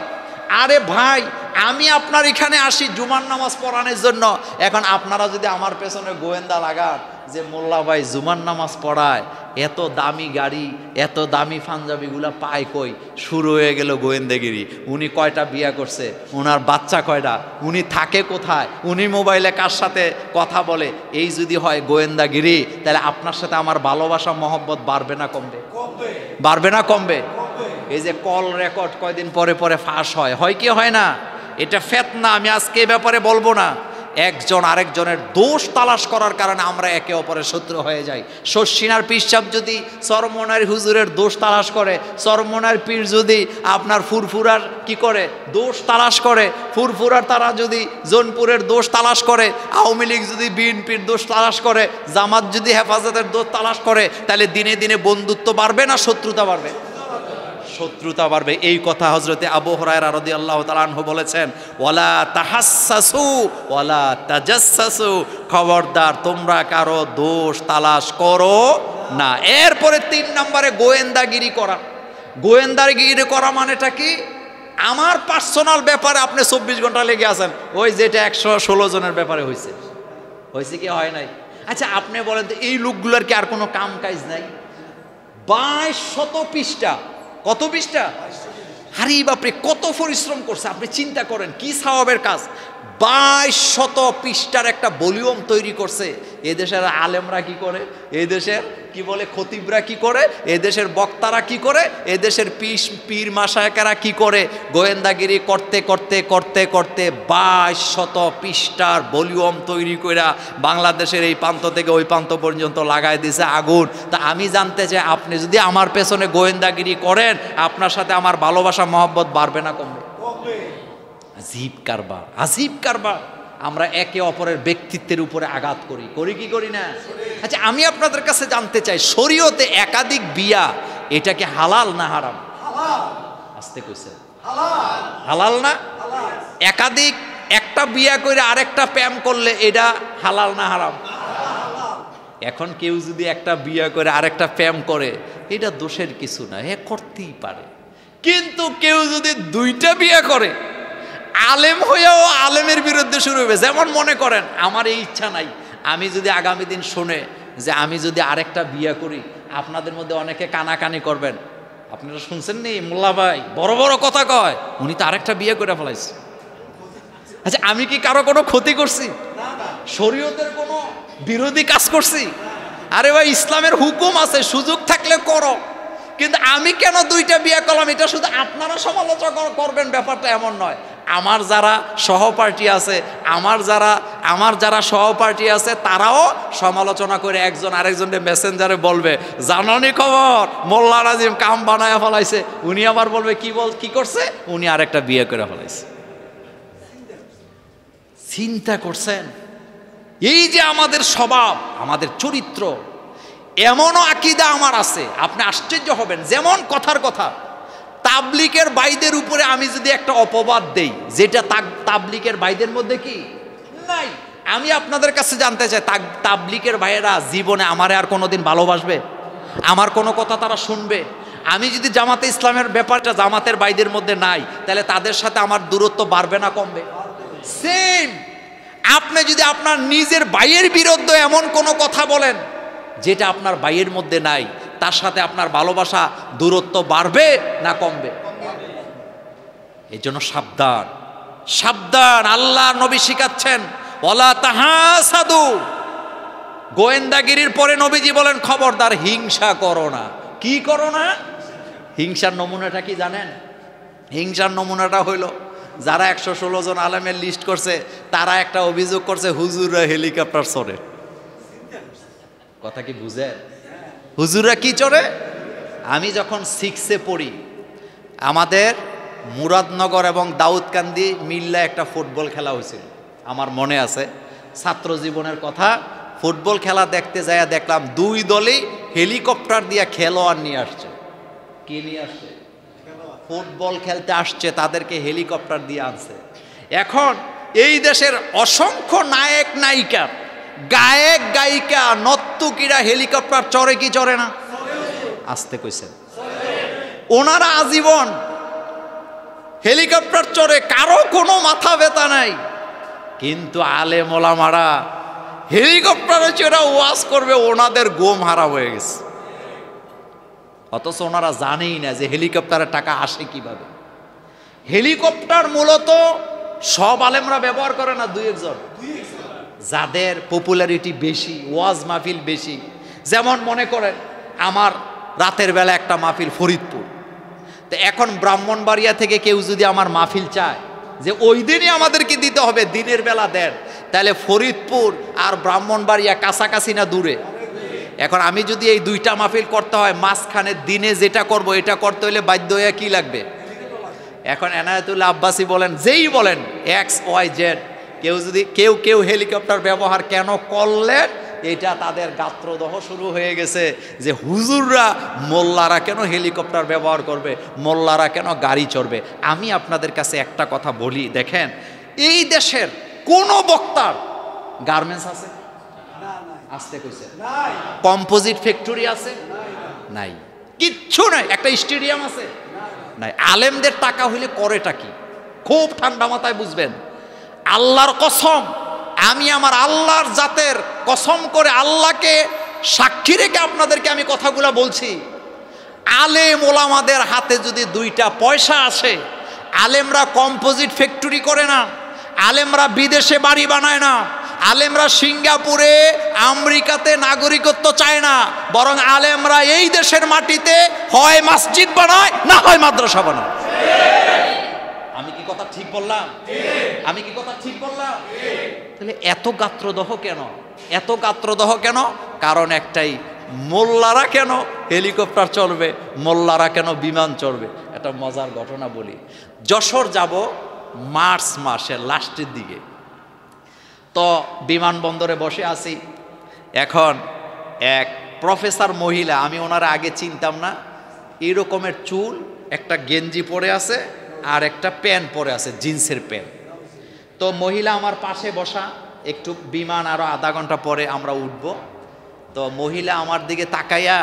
আরে ভাই আমি আপনার এখানে আসি জুমার নামাজ পড়ানোর জন্য। এখন আপনারা যদি আমার পেছনে গোয়েন্দা লাগান যে মোল্লা ভাই জুমার নামাজ পড়ায় এত দামি গাড়ি এত দামি পাঞ্জাবিগুলা পায় কই? শুরু হয়ে গেল গোয়েন্দাগিরি। উনি কয়টা বিয়া করছে? ওনার বাচ্চা কয়টা? উনি থাকে কোথায়? উনি মোবাইলে কার সাথে কথা বলে? এই যদি হয় গোয়েন্দাগিরি তাহলে আপনার সাথে আমার ভালোবাসা মহব্বত বাড়বে না কমবে। বাড়বে না কমবে? এই যে কল রেকর্ড কয়দিন পরে পরে ফাঁস হয় হয় কি হয় না? এটা ফেতনা, আমি আজকে এ ব্যাপারে বলব না। একজন আরেকজনের দোষ তালাশ করার কারণে আমরা একে অপরের শত্রু হয়ে যাই। শশিনার পিসাব যদি চরমনার হুজুরের দোষ তালাশ করে, চরমনার পীর যদি আপনার ফুরফুরার কি করে? দোষ তালাশ করে। ফুরফুরার তারা যদি জোনপুরের দোষ তালাশ করে, আওয়ামী লীগ যদি বিএনপির দোষ তালাশ করে, জামাত যদি হেফাজতের দোষ তালাশ করে, তাহলে দিনে দিনে বন্ধুত্ব বাড়বে না শত্রুতা বাড়বে? শত্রুতা বাড়বে। এই কথা হজরতে আবু হরায়রা রদি আল্লাহ তালাহ বলেছেন, ওয়ালা তাহাসু ওয়ালা তাজাসু খবরদার, তোমরা কারও দোষ তালাশ করো না। এরপরে তিন নম্বরে গোয়েন্দাগিরি করা। গোয়েন্দাগিরি করা মানেটা কি? আমার পার্সোনাল ব্যাপারে আপনি চব্বিশ ঘণ্টা লেগে আছেন, ওই যেটা একশো ষোলো জনের ব্যাপারে হয়েছে হয়েছে কি, হয় নাই? আচ্ছা আপনি বলেন তো, এই লোকগুলোর কি আর কোনো কাম কাজ নাই? বাইশ শত পৃষ্ঠা কত পৃষ্ঠা হারি বাপরে কত পরিশ্রম করছে। আপনি চিন্তা করেন কি সাহাবের কাজ? বাইশ শত পৃষ্ঠার একটা ভলিউম তৈরি করছে। এদেশের আলেমরা কি করে? এদেশের কি বলে, খতিবরা কি করে? এদেশের বক্তারা কি করে? এদেশের পিস পীর মাসায়কেরা কি করে? গোয়েন্দাগিরি করতে করতে করতে করতে বাইশ শত পৃষ্ঠার ভলিউম তৈরি কইরা বাংলাদেশের এই প্রান্ত থেকে ওই প্রান্ত পর্যন্ত লাগাই দিছে আগুন। তা আমি জানতে চাই, আপনি যদি আমার পেছনে গোয়েন্দাগিরি করেন, আপনার সাথে আমার ভালোবাসা, মহব্বত বাড়বে না কমবে। আজীব কারবার আজীব কারবার। আমরা একে অপরের ব্যক্তিত্বের উপরে আঘাত করি। করি কি করি না? আচ্ছা আমি আপনাদের কাছে জানতে চাই শরীয়তে একাধিক বিয়া এটা কি হালাল না হারাম? আসতে কইছে। হালাল। না? একাধিক একটা বিয়া করে আরেকটা প্যাম করলে এটা হালাল না হারাম? এখন কেউ যদি একটা বিয়া করে আরেকটা প্যাম করে এটা দোষের কিছু না এ করতেই পারে। কিন্তু কেউ যদি দুইটা বিয়া করে আলেম হয়েও আলেমের বিরুদ্ধে শুরু হবে। যেমন মনে করেন, আমার এই ইচ্ছা নাই। আমি যদি আগামী দিন শুনে যে আমি যদি আরেকটা বিয়ে করি, আপনাদের মধ্যে অনেকে কানাকানি করবেন। আপনারা শুনছেন নি? মোল্লা ভাই, বড় বড় কথা কয়, উনি তো আরেকটা বিয়ে করে ফেলাইছে। আচ্ছা আমি কি কারও কোনো ক্ষতি করছি? শরীয়তের কোনো বিরোধী কাজ করছি? আরে ভাই, ইসলামের হুকুম আছে, সুযোগ থাকলে করো। কিন্তু আমি কেন দুইটা বিয়ে করলাম? এটা শুধু আপনারা সমালোচনা করবেন, ব্যাপারটা এমন নয়। আমার যারা সহপার্টি আছে, আমার যারা আমার যারা সহপার্টি আছে, তারাও সমালোচনা করে একজন আরেকজনের মেসেঞ্জারে বলবে, জাননি খবর? মোল্লা রাজিম কাম বানায় ফেলাইছে। উনি আবার বলবে, কি বল, কি করছে? উনি আরেকটা বিয়ে করে ফেলাইছে। চিন্তা করছেন? এই যে আমাদের স্বভাব, আমাদের চরিত্র, এমনও আকিদা আমার আছে, আপনি আশ্চর্য হবেন, যেমন কথার কথা। তাবলিকের বাইদের উপরে আমি যদি একটা অপবাদ দেই, যেটা তাবলিকের বাইদের মধ্যে কি? নাই। আমি আপনাদের কাছে জানতে চাই তাবলিকের ভাইয়েরা জীবনে আমারে আর কোনোদিন ভালোবাসবে? আমার কোনো কথা তারা শুনবে? আমি যদি জামাতে ইসলামের ব্যাপারটা জামাতের বাইদের মধ্যে নাই, তাহলে তাদের সাথে আমার দূরত্ব বাড়বে না কমবে? সেম আপনি যদি আপনার নিজের বাইয়ের বিরুদ্ধে এমন কোনো কথা বলেন, যেটা আপনার বাইয়ের মধ্যে নাই তার সাথে আপনার ভালোবাসা দূরত্ব বাড়বে না কমবে? এই জন্য সাবধান। সাবধান, আল্লাহ নবী শিখাচ্ছেন ওলা তাহা সাধু গোয়েন্দাগিরির পরে নবীজি বলেন, খবরদার, হিংসা করো না। কি করো না? হিংসার নমুনাটা কি জানেন? হিংসার নমুনাটা হইল, যারা একশো ষোলো জন আলেমের লিস্ট করছে, তারা একটা অভিযোগ করছে, হুজুররা হেলিকপ্টার চড়ে। কথা কি বুঝে হুজুররা কি চড়ে? আমি যখন সিক্সে পড়ি, আমাদের মুরাদনগর এবং দাউদকান্দি মিল্লা একটা ফুটবল খেলা হয়েছিল। আমার মনে আছে, ছাত্র জীবনের কথা, ফুটবল খেলা দেখতে যাইয়া দেখলাম দুই দলেই হেলিকপ্টার দিয়ে খেলোয়াড় নিয়ে আসছে। কে নিয়ে আসছে? ফুটবল খেলতে আসছে, তাদেরকে হেলিকপ্টার দিয়ে আনছে। এখন এই দেশের অসংখ্য নায়ক নায়িকা গায়ক গায়িকা নর্তকীরা হেলিকপ্টার চড়ে কি চড়ে না? আসতে কইছেন ওনারা আজীবন হেলিকপ্টার চড়ে কারও কোনো মাথা ব্যথা নাই। কিন্তু আলে মোলামারা হেলিকপ্টারে চড়ে ওয়াজ করবে, ওনাদের গোম হারা হয়ে গেছে। অথচ ওনারা জানেই না যে হেলিকপ্টারের টাকা আসে কীভাবে। হেলিকপ্টার মূলত সব আলেমরা ব্যবহার করে না, দুই একজন। যাদের পপুলারিটি বেশি, ওয়াজ মাহফিল বেশি। যেমন মনে করেন, আমার রাতের বেলা একটা মাহফিল ফরিদপুর। তো এখন ব্রাহ্মণবাড়িয়া থেকে কেউ যদি আমার মাহফিল চায়, যে ওই দিনই আমাদেরকে দিতে হবে, দিনের বেলা দেন। তাহলে ফরিদপুর আর ব্রাহ্মণবাড়িয়া কাছাকাছি না দূরে? এখন আমি যদি এই দুইটা মাহফিল করতে হয়, মাঝখানে দিনে যেটা করব, এটা করতে হলে বাধ্য হয়ে কী লাগবে? এখন এনায়তুল্লাহ আব্বাসী বলেন, যেই বলেন এক্স ওয়াই জেড কেউ যদি, কেউ কেউ হেলিকপ্টার ব্যবহার কেন করলেন? এটা তাদের গাত্রদহ শুরু হয়ে গেছে যে হুজুররা মোল্লারা কেন হেলিকপ্টার ব্যবহার করবে? মোল্লারা কেন গাড়ি চড়বে? আমি আপনাদের কাছে একটা কথা বলি, দেখেন, এই দেশের কোন বক্তার গার্মেন্টস আছে? আসতে কইছে। কম্পোজিট ফ্যাক্টরি আছে? নাই। কিচ্ছু নাই, একটা স্টেডিয়াম আছে? নাই। আলেমদের টাকা হইলে করেটা কি? খুব ঠান্ডা মাথায় বুঝবেন। আল্লাহর কসম, আমি আমার আল্লাহর জাতের কসম করে আল্লাহকে সাক্ষী রেখে আপনাদেরকে আমি কথাগুলো বলছি। আলেম ওলামাদের হাতে যদি দুইটা পয়সা আসে, আলেমরা কম্পোজিট ফ্যাক্টরি করে না, আলেমরা বিদেশে বাড়ি বানায় না, আলেমরা সিঙ্গাপুরে, আমেরিকাতে নাগরিকত্ব চায় না, বরং আলেমরা এই দেশের মাটিতে হয়, মসজিদ বানায়, না হয় মাদ্রাসা বানায়। ঠিক বললাম? আমি কি কথা ঠিক বললাম? তাহলে এত গাত্রদহ কেন? এত গাত্রদহ কেন? কারণ একটাই, মোল্লারা কেন হেলিকপ্টার চলবে মোল্লারা কেন বিমান চলবে একটা মজার ঘটনা বলি। যশোর যাব মার্চ মাসের লাস্টের দিকে। তো বিমানবন্দরে বসে আছি। এখন এক প্রফেসর মহিলা, আমি ওনারা আগে চিনতাম না, এরকমের চুল, একটা গেঞ্জি পরে আছে আর একটা প্যান্ট পরে আছে, জিন্সের প্যান্ট তো মহিলা আমার পাশে বসা, একটু বিমান আরও আধা ঘণ্টা পরে আমরা উঠব। তো মহিলা আমার দিকে তাকাইয়া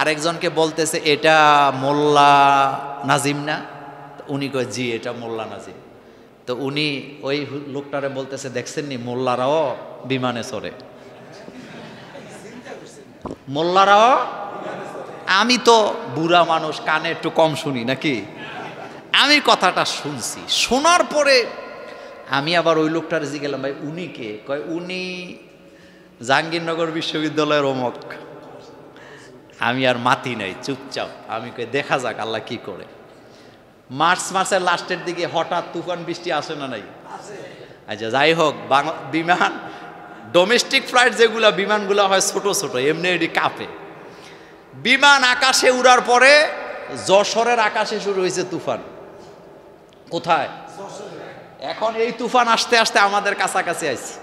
আরেকজনকে বলতেছে, এটা মোল্লা নাজিম না? উনি কয়, জি, এটা মোল্লা নাজিম। তো উনি ওই লোকটারে বলতেছে, দেখছেন নি, মোল্লারাও বিমানে চড়ে। মোল্লারাও? আমি তো বুড়া মানুষ, কানে একটু কম শুনি, নাকি? আমি কথাটা শুনছি। শোনার পরে আমি আবার ওই লোকটার গেলাম, ভাই, উনি কে? কয়, উনি জাহাঙ্গীরনগর বিশ্ববিদ্যালয়ের অমক। আমি আর মাতি নাই, চুপচাপ। আমি কই, দেখা যাক, আল্লাহ কি করে? মার্চ মাসের লাস্টের দিকে হঠাৎ তুফান, বৃষ্টি আসে না নাই? আচ্ছা যাই হোক বিমান ডোমেস্টিক ফ্লাইট যেগুলো, বিমানগুলো হয় ছোট ছোট, এমনি এটি কাঁপে। বিমান আকাশে উড়ার পরে যশোরের আকাশে শুরু হয়েছে তুফান। কোথায়? এখন এই তুফান আসতে আসতে আমাদের কাছাকাছি আইছে।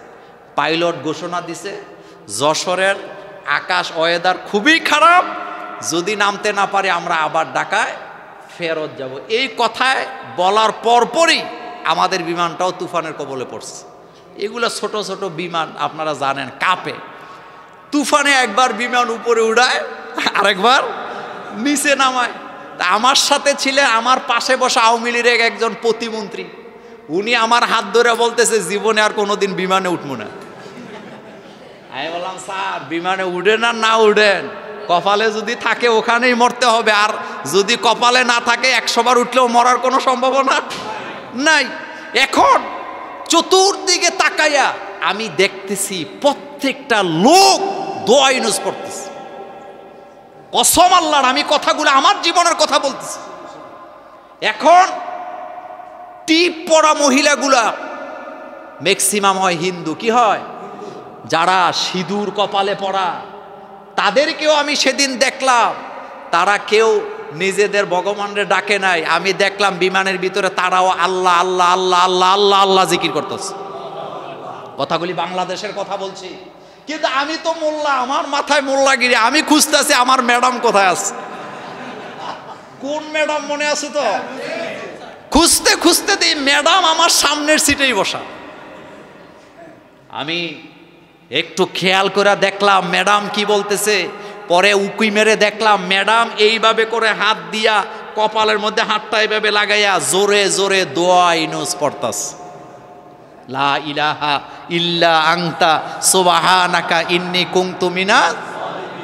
পাইলট ঘোষণা দিছে, যশোরের আকাশ ওয়েদার খুবই খারাপ, যদি নামতে না পারে আমরা আবার ঢাকায় ফেরত যাব। এই কথায় বলার পরপরই আমাদের বিমানটাও তুফানের কবলে পড়ছে। এগুলো ছোট ছোট বিমান, আপনারা জানেন, কাপে। তুফানে একবার বিমান উপরে উড়ায়, আরেকবার নিচে নামায়। তা আমার সাথে ছিলেন আমার পাশে বসা আওয়ামী লীগের একজন প্রতিমন্ত্রী। উনি আমার হাত ধরে বলতেছে, জীবনে আর কোনোদিন বিমানে উঠবো না। আমি বললাম, স্যার, বিমানে উঠেন আর না উঠেন। কপালে যদি থাকে ওখানেই মরতে হবে। আর যদি কপালে না থাকে, একশো বার উঠলেও মরার কোনো সম্ভাবনা নাই। এখন চতুর্দিকে তাকাইয়া আমি দেখতেছি, প্রত্যেকটা লোক দোয়া ইউজ করতেছে কসম আল্লাহর, আমি কথাগুলো আমার জীবনের কথা বলতেছি। এখন টিপ পরা মহিলাগুলা ম্যাক্সিমাম হয় হিন্দু, কি হয়? যারা সিঁদুর কপালে পড়া তাদেরকেও আমি সেদিন দেখলাম, তারা কেউ নিজেদের ভগবানরে ডাকে নাই। আমি দেখলাম বিমানের ভিতরে তারাও আল্লাহ আল্লাহ আল্লাহ আল্লাহ আল্লাহ আল্লাহ জিকির করতেছে। কথাগুলি বাংলাদেশের কথা বলছি। কিন্তু আমি তো মোল্লা, আমার মাথায় মোল্লাগিরি, আমি খুঁজতেছি আমার ম্যাডাম কোথায় আছে। কোন ম্যাডাম মনে আছে তো? খুঁজতে খুঁজতে দিই ম্যাডাম আমার সামনের সিটেই বসা। আমি একটু খেয়াল করে দেখলাম ম্যাডাম কি বলতেছে, পরে উকুই মেরে দেখলাম ম্যাডাম এইভাবে করে হাত দিয়া কপালের মধ্যে হাতটা এইভাবে লাগাইয়া জোরে জোরে দোয়া ইনুস পড়তাস লা ইলাহা ইল্লা আংতা সুবাহানাকা ইন্নি কুংতু মিনাজ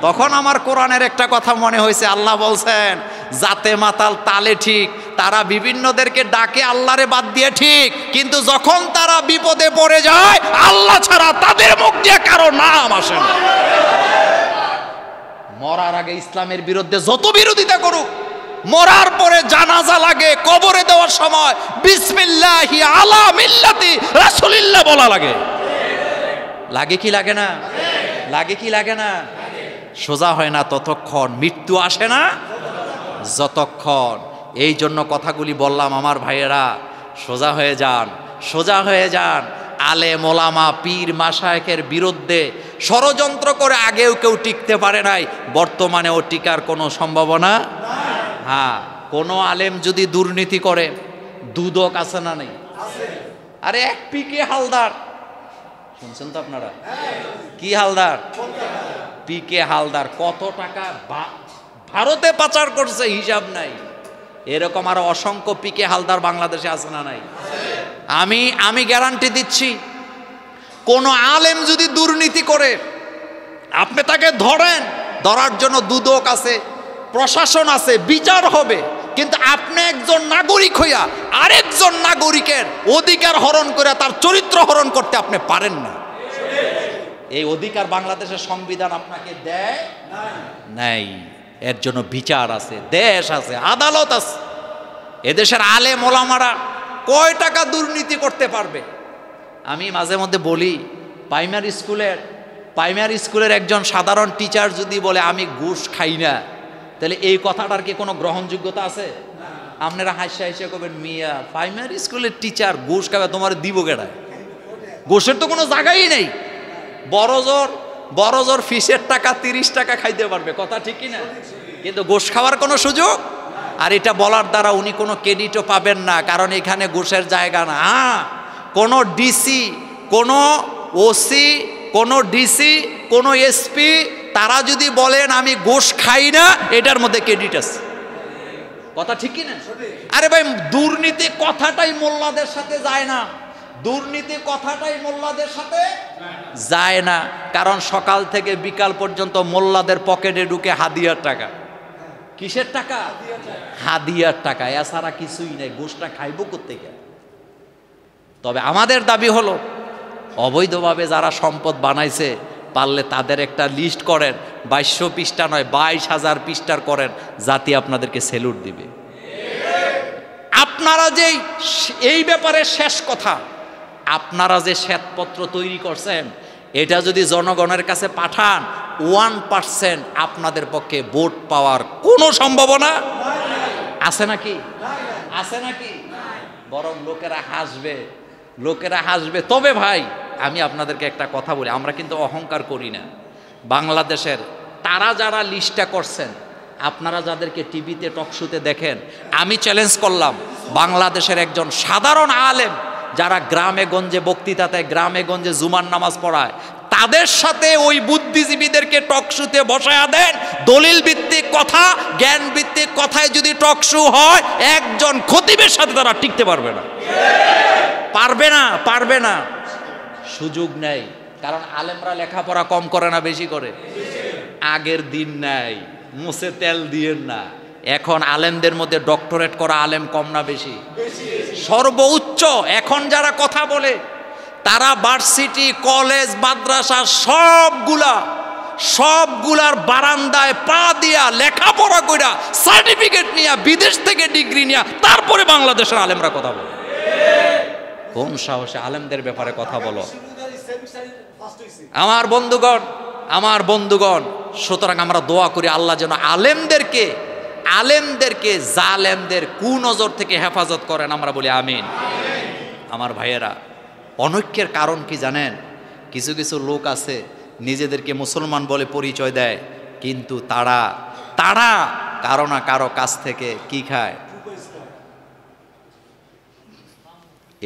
তখন আমার কোরআনের একটা কথা মনে হয়েছে, আল্লাহ বলছেন, জাতে মাতাল তালে ঠিক, তারা বিভিন্নদেরকে ডাকে আল্লাহরে বাদ দিয়ে ঠিক, কিন্তু যখন তারা বিপদে পড়ে যায়, আল্লাহ ছাড়া তাদের মুখ দিয়ে কারও নাম আসে না। মরার আগে ইসলামের বিরুদ্ধে যত বিরোধিতা করুক মরার পরে জানাজা লাগে, কবরে দেওয়ার সময় বিসমিল্লাহি আলা মিল্লাতি রাসূলিল্লাহ বলা লাগে। লাগে কি লাগে না? লাগে কি লাগে না? সোজা হয় না ততক্ষণ, মৃত্যু আসে না যতক্ষণ। এই জন্য কথাগুলি বললাম আমার ভাইয়েরা, সোজা হয়ে যান, সোজা হয়ে যান। আলে মোলামা পীর মাসায়কের বিরুদ্ধে ষড়যন্ত্র করে আগেও কেউ টিকতে পারে নাই, বর্তমানেও টিকার কোনো সম্ভাবনা হ্যাঁ কোনো আলেম যদি দুর্নীতি করে দুদক আছে না নেই? আরে এক পিকে হালদার। শুনছেন তো আপনারা? কি হালদার? পিকে হালদার কত টাকা ভারতে পাচার করছে হিসাব নাই। এরকম আরও অসংখ্য পিকে হালদার বাংলাদেশে আছে না নাই? আমি আমি গ্যারান্টি দিচ্ছি কোন আলেম যদি দুর্নীতি করে আপনি তাকে ধরেন ধরার জন্য দুদক আছে প্রশাসন আছে, বিচার হবে। কিন্তু আপনি একজন নাগরিক হইয়া আরেকজন নাগরিকের অধিকার হরণ করে তার চরিত্র হরণ করতে আপনি পারেন না। এই অধিকার বাংলাদেশের সংবিধান আপনাকে দেয় নাই। এর জন্য বিচার আছে, দেশ আছে, আদালত আছে। এদেশের আলে মোলামারা কয় টাকা দুর্নীতি করতে পারবে? আমি মাঝে মধ্যে বলি প্রাইমারি স্কুলের প্রাইমারি স্কুলের একজন সাধারণ টিচার যদি বলে, আমি ঘুষ খাই না। তাহলে এই কথাটার কি কোনো গ্রহণযোগ্যতা আছে? আপনারা হাসিয়া হাসিয়া করবেন মিয়া প্রাইমারি স্কুলের টিচার ঘুষ খাবে তোমার দিব কেডায়? ঘুষের তো কোনো জায়গাই নেই। বড় জোর বড় ফিসের টাকা তিরিশ টাকা খাইতে পারবে কথা ঠিকই না? কিন্তু গোশ খাওয়ার কোনো সুযোগ? আর এটা বলার দ্বারা উনি কোনো ক্রেডিটও পাবেন না কারণ এখানে ঘুষের জায়গা না। হ্যাঁ, কোনো ডিসি কোনো ওসি কোনো ডিসি কোনো এসপি তারা যদি বলেন, আমি গোশ খাই না, এটার মধ্যে ক্রেডিট আছে। কথা ঠিক কি না আরে ভাই, দুর্নীতি কথাটাই মোল্লাদের সাথে যায় না। দুর্নীতি কথাটাই মোল্লাদের সাথে যায় না। কারণ সকাল থেকে বিকাল পর্যন্ত মোল্লাদের পকেটে ঢুকে হাদিয়ার টাকা। কিসের টাকা? হাদিয়ার টাকা। এছাড়া কিছুই নেই। গোষ্ঠটা খাইব কোথেকে তবে আমাদের দাবি হলো, অবৈধভাবে যারা সম্পদ বানাইছে পারলে তাদের একটা লিস্ট করেন। বাইশশো পৃষ্ঠা নয়, বাইশ হাজার পৃষ্ঠার করেন, জাতি আপনাদেরকে সেলুট দিবে। আপনারা যে এই ব্যাপারে শেষ কথা, আপনারা যে শ্বেতপত্র তৈরি করছেন, এটা যদি জনগণের কাছে পাঠান, ওয়ান পার্সেন্ট আপনাদের পক্ষে ভোট পাওয়ার কোনো সম্ভাবনা আছে নাকি? আছে নাকি? বরং লোকেরা হাসবে। লোকেরা হাসবে, তবে ভাই, আমি আপনাদেরকে একটা কথা বলি, আমরা কিন্তু অহংকার করি না। বাংলাদেশের তারা যারা লিস্টটা করছেন, আপনারা যাদেরকে টিভিতে টকশুতে দেখেন, আমি চ্যালেঞ্জ করলাম, বাংলাদেশের একজন সাধারণ আলেম যারা গ্রামে গঞ্জে বক্তৃতা দেয়, গ্রামে গঞ্জে জুমার নামাজ পড়ায় তাদের সাথে ওই বুদ্ধিজীবীদেরকে টকশুতে বসায়া দেন। দলিল ভিত্তিক কথা জ্ঞান ভিত্তিক কথায় যদি টকশু হয়, একজন খতিবের সাথে তারা টিকতে পারবে না। পারবে না পারবে না। সুযোগ নেই, কারণ আলেমরা লেখাপড়া কম করে না বেশি করে। আগের দিন নাই, মুছে তেল দিয়েন না। এখন আলেমদের মধ্যে ডক্টরেট করা আলেম কম না বেশি। সর্বোচ্চ, এখন যারা কথা বলে তারা ভার্সিটি কলেজ মাদ্রাসা সবগুলা, সবগুলার বারান্দায় পা দিয়া লেখাপড়া কইরা সার্টিফিকেট নিয়া, বিদেশ থেকে ডিগ্রি নিয়া, তারপরে বাংলাদেশের আলেমরা কথা বলে। কোন সাহসে আলেমদের ব্যাপারে কথা বলো? আমার বন্ধুগণ আমার বন্ধুগণ, সুতরাং আমরা দোয়া করি আল্লাহ যেন আলেমদেরকে আলেমদেরকে জালেমদের কুনজর থেকে হেফাজত করেন, আমরা বলি আমিন। আমার ভাইয়েরা অনৈক্যের কারণ কি জানেন? কিছু কিছু লোক আছে, নিজেদেরকে মুসলমান বলে পরিচয় দেয়, কিন্তু তারা তারা কারও না কারও কাছ থেকে কি খায়?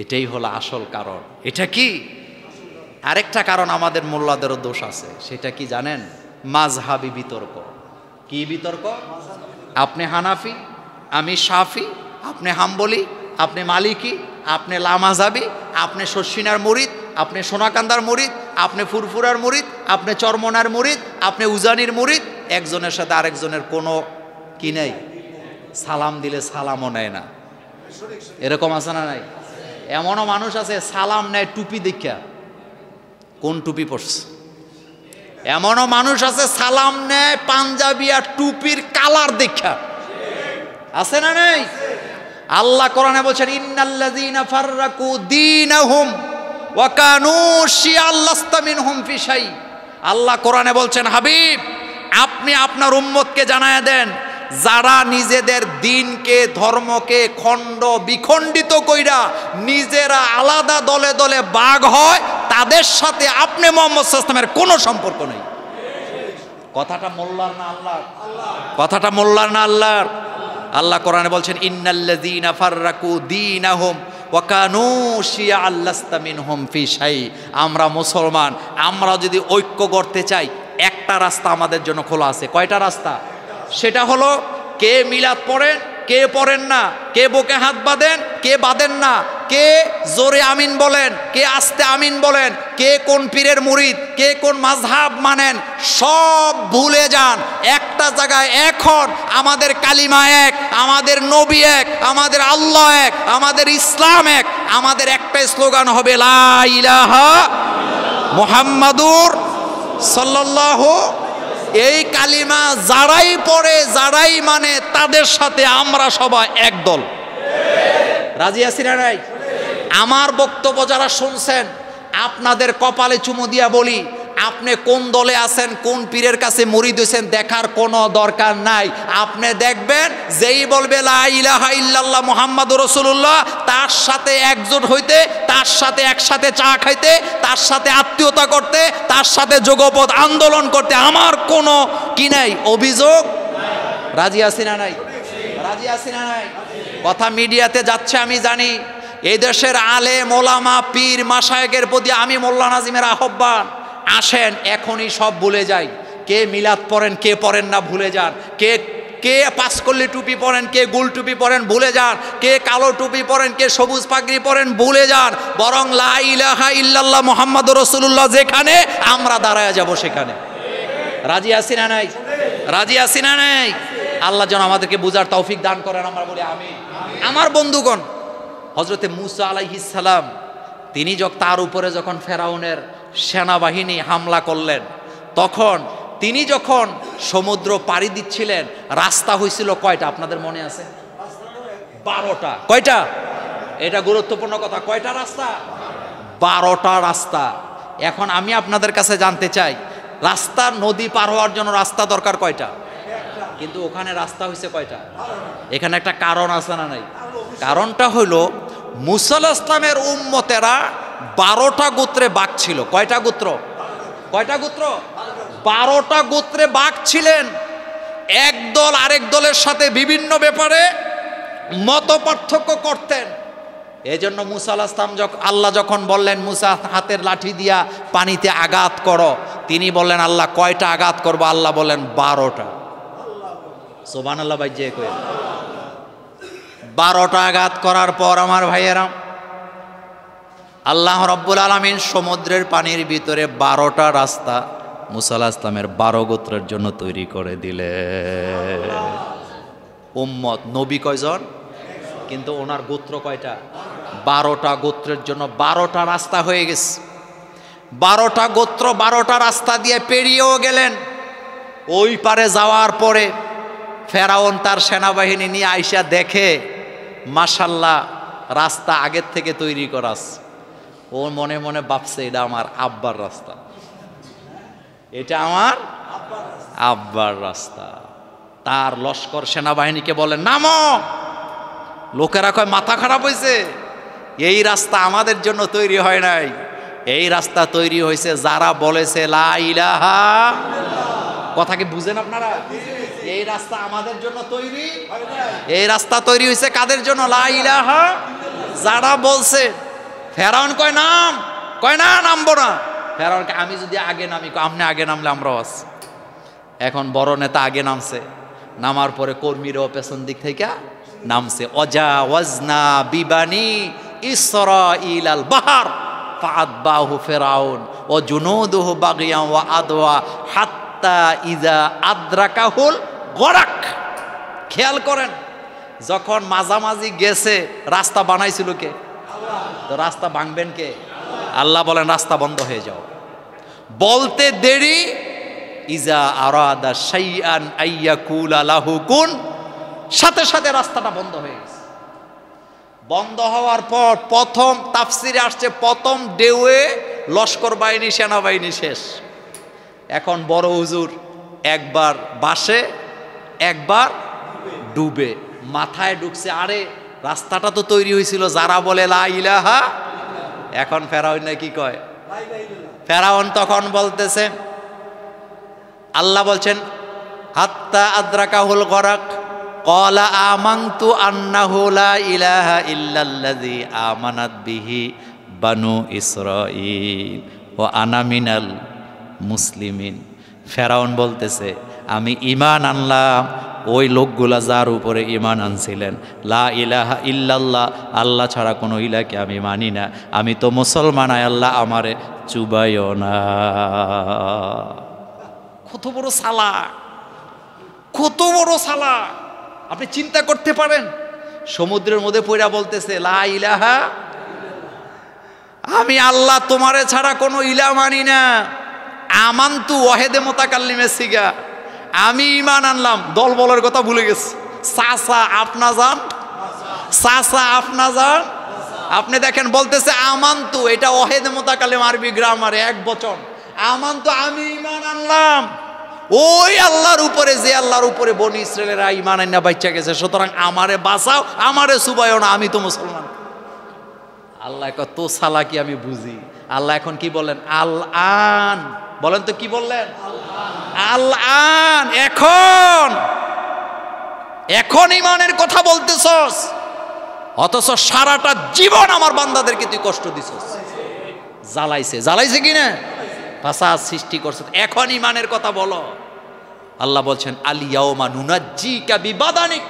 এটাই হলো আসল কারণ। এটা কি? আরেকটা কারণ আমাদের মোল্লাদেরও দোষ আছে, সেটা কি জানেন? মাঝহাবি বিতর্ক। কি বিতর্ক? আপনি হানাফি, আমি সাফি, আপনি হাম্বলি আপনি মালিকি, আপনি লামাজাবি, আপনি শস্যিনার মুরিদ, আপনি সোনাকান্দার মুরিদ, আপনি ফুরফুরার মুরিদ, আপনি চরমনার মুরিদ, আপনি উজানির মুরিদ, একজনের সাথে আরেকজনের কোনো কি নেই? সালাম দিলে সালামও নেয় না। এরকম আছে না নাই? এমনও মানুষ আছে, সালাম নেয় টুপি দেখা কোন টুপি পরছে? এমনও মানুষ আছে, সালাম নেয় পাঞ্জাবি আর টুপির কালার দেখা আছে না নেই? আল্লাহ কোরআনে বলছেন, ইন্নাল্লাযীনা ফাররাকু দীনাহুম ওয়া কানু শিয়াল লাস্তা মিনহুম ফি শাই। আল্লাহ কোরআনে বলছেন, হাবিব, আপনি আপনার উম্মতকে জানায় দেন, যারা নিজেদের দিনকে, ধর্মকে খণ্ড বিখণ্ডিত কইরা নিজেরা আলাদা দলে দলে বাঘ হয়, তাদের সাথে আপনি মোহাম্মদ সাল্লামের কোনো সম্পর্ক নেই। কথাটা মোল্লার না আল্লাহর? কথাটা মোল্লার না আল্লাহর? আল্লাহ কোরআনে বলছেন, ইন্নাল্লাযীনা ফাররাকু দীনাহুম ওয়া কানু শিয়া'আল লাস্তা মিনহুম ফি শাই। আমরা মুসলমান, আমরা যদি ঐক্য করতে চাই, একটা রাস্তা আমাদের জন্য খোলা আছে। কয়টা রাস্তা? সেটা হলো, কে মিলাদ পড়েন কে পড়েন না? কে বুকে হাত বাঁধেন? কে বাঁধেন না? কে জোরে আমিন বলেন? কে আস্তে আমিন বলেন? কে কোন পীরের মুরিদ? কে কোন মাঝহাব মানেন? সব ভুলে যান। একটা জায়গায় এখন আমাদের কালিমা এক, আমাদের নবী এক, আমাদের আল্লাহ এক, আমাদের ইসলাম এক। আমাদের একটাই স্লোগান হবে লা ইলাহা মুহাম্মাদুর সাল্লাল্লাহু এই কালিমা যারাই পড়ে, যারাই মানে তাদের সাথে আমরা সবাই একদল। রাজি আছি না নাই? আমার বক্তব্য যারা শুনছেন, আপনাদের কপালে চুমু দিয়া বলি আপনি কোন দলে আছেন, কোন পীরের কাছে মরিদ হয়েছেন দেখার কোনো দরকার নাই। আপনি দেখবেন, যেই বলবে, লা ইলাহা ইল্লাল্লাহ মুহাম্মদ রসুল্লাহ তার সাথে একজোট হইতে, তার সাথে একসাথে চা খাইতে, তার সাথে আত্মীয়তা করতে, তার সাথে যোগপথ আন্দোলন করতে আমার কোনো কি নাই? অভিযোগ? রাজি আছি না নাই? রাজি আছি না নাই? কথা মিডিয়াতে যাচ্ছে, আমি জানি। এই দেশের আলে মোলামা পীর মাসায়েকের প্রতি আমি মোল্লা নাজিমের আহ্বান। আসেন, এখনই সব ভুলে যাই। কে মিলাদ পড়েন, কে পড়েন না ভুলে যান। কে কে পাঁচকল্লি টুপি পরেন কে গুল টুপি পরেন ভুলে যান। কে কালো টুপি পরেন কে সবুজ পাগড়ি পরেন ভুলে যান। বরং লা ইলাহা ইল্লাল্লাহ মোহাম্মদ রসুল্লাহ যেখানে আমরা দাঁড়ায় যাব সেখানে। রাজি আছি না নাই? রাজি আছি না নাই? আল্লাহ যেন আমাদেরকে বুঝার তৌফিক দান করেন, আমরা বলি আমি আমার বন্ধুগণ হজরতে মুসা আলাইহিসালাম তিনি যখন তার উপরে যখন ফেরাউনের সেনাবাহিনী হামলা করলেন। তখন তিনি যখন সমুদ্র পাড়ি দিচ্ছিলেন, রাস্তা হয়েছিল কয়টা? আপনাদের মনে আছে? বারোটা। কয়টা? এটা গুরুত্বপূর্ণ কথা। কয়টা রাস্তা? বারোটা রাস্তা। এখন আমি আপনাদের কাছে জানতে চাই, রাস্তা নদী পার হওয়ার জন্য রাস্তা দরকার কয়টা? কিন্তু ওখানে রাস্তা হয়েছে কয়টা? এখানে একটা কারণ আছে না নাই? কারণটা হইল মুসাল ইসলামের উম্মতেরা বারোটা গোত্রে বাঘ ছিল। কয়টা গোত্র? কয়টা গোত্র? বারোটা গোত্রে বাঘ ছিলেন। এক দল আরেক দলের সাথে বিভিন্ন ব্যাপারে মত পার্থক্য করতেন। এই জন্য মুসা আল্লাহ ইসলাম যখন আল্লাহ যখন বললেন, মুসা, হাতের লাঠি দিয়া পানিতে আঘাত করো। তিনি বললেন, আল্লাহ, কয়টা আঘাত করব? আল্লাহ বললেন, বারোটা। সোবান আল্লাহ ভাই, যে কয়ে বারোটা আঘাত করার পর আমার ভাইয়েরা আল্লাহ রব্বুল আলমিন সমুদ্রের পানির ভিতরে বারোটা রাস্তা মুসাল্লাহ ইসলামের বারো গোত্রের জন্য তৈরি করে দিলে। উম্মত, নবী কয়জন? কিন্তু ওনার গোত্র কয়টা? বারোটা গোত্রের জন্য বারোটা রাস্তা হয়ে গেছে। বারোটা গোত্র বারোটা রাস্তা দিয়ে পেরিয়েও গেলেন। ওই পারে যাওয়ার পরে ফেরাউন তার সেনাবাহিনী নিয়ে আইসা দেখে মাসাল্লাহ রাস্তা আগের থেকে তৈরি করাস ও মনে মনে ভাবছে, এটা আমার আব্বার রাস্তা। এটা আমার আব্বার রাস্তা। তার লস্কর সেনাবাহিনীকে বলে, নামো! লোকেরা কয়, মাথা খারাপ হয়েছে এই রাস্তা আমাদের জন্য তৈরি হয় নাই। এই রাস্তা তৈরি হয়েছে যারা বলেছে, লা ইলাহা কথা কি বুঝেন আপনারা? এই রাস্তা আমাদের জন্য তৈরি এই রাস্তা তৈরি হয়েছে কাদের জন্য? লা ইলাহা যারা বলছে ফেরাউন কয়, নাম। কয়, না, নামবো না। ফেরাউনকে, আমি যদি আগে নামি আপনি আগে নামলে আমরাও আছি এখন বড় নেতা আগে নামছে। নামার পরে কর্মীরাও পেছন দিক থেকে নামছে। অজা ওয়াজনা বিবানি ইসরা ইলাল বাহার ফাতবাহু ফেরাউন ও জুনুদুহু বাগিয়া ওয়া আদওয়া হাত্তা ইজা আদ্রাকাহুল গরাক। খেয়াল করেন, যখন মাঝামাঝি গেছে, রাস্তা বানাইছিল কে? তো রাস্তা ভাঙবেন কে? আল্লাহ বলেন, রাস্তা বন্ধ হয়ে যাও। বলতে দেরি, ইজা আরাদা শাইআন আইয়াকুল আলাহু কুন, সাথে সাথে রাস্তাটা বন্ধ হয়ে গেছে। বন্ধ হওয়ার পর প্রথম তাফসিরে আসছে, প্রথম ডেউয়ে লস্কর বাহিনী, সেনাবাহিনী শেষ। এখন বড় হুজুর একবার বাসে, একবার ডুবে। মাথায় ঢুকছে আরে রাস্তাটা তো তৈরি হয়েছিল, যারা বলে লা ইলাহা, এখন ফেরাউন না কি কয়? ফেরাউন তখন বলতেছে, আল্লাহ বলছেন, হাত্তা আদ্রাকাহুল গরাক কলা আমাংতু আন্নাহু লা ইলাহা ইল্লাল্লাযী আমানাত বিহি বানু ইসরাঈল ও আনা মিনাল মুসলিমিন। ফেরাউন বলতেছে আমি ইমান আনলাম, ওই লোকগুলা যার উপরে ইমান আনছিলেন। লা ইলাহা ইল্লাল্লাহ, আল্লাহ ছাড়া কোনো ইলাকে আমি মানি না। আমি তো মুসলমান, আয় আল্লাহ আমারে চুবাইও না। কত বড় সালা, কত বড় সালা। আপনি চিন্তা করতে পারেন, সমুদ্রের মধ্যে পইরা বলতেছে, লা ইলাহা আমি আল্লাহ তোমারে ছাড়া কোনো ইলা মানি না। আমান্তু ওয়াহেদে মোতাকাল্লিমে সিগা। আমি ইমান আনলাম, দল বলের কথা ভুলে গেছে। সাসা আপনা যান। সাসা আপনা যান। আপনি দেখেন, বলতেছে, আমান্তু, এটা ওহেদে মোতাকাল্লিম আরবি গ্রামারে এক বচন। আমান্তু, আমি ইমান আনলাম। ওই আল্লাহর উপরে, যে আল্লাহর উপরে বনি ইসরায়েলেরা ইমান আন্না বাচ্চা গেছে, সুতরাং আমারে বাঁচাও, আমারে সুবায়ও না, আমি তো মুসলমান। আল্লাহ তো সালা কি আমি বুঝি। আল্লাহ এখন কি বলেন? আল আন বলেন তো কি বললেন? আল আন এখন এখন ইমানের কথা বলতেছস, অথচ সারাটা জীবন আমার বান্দাদেরকে তুই কষ্ট দিছস। জ্বালাইছে জ্বালাইছে কি না? ফাসাদ সৃষ্টি করছে। এখন ইমানের কথা বলো। আল্লাহ বলছেন আলিয়াউমা নুনাজ্জি কাবি বাদানিক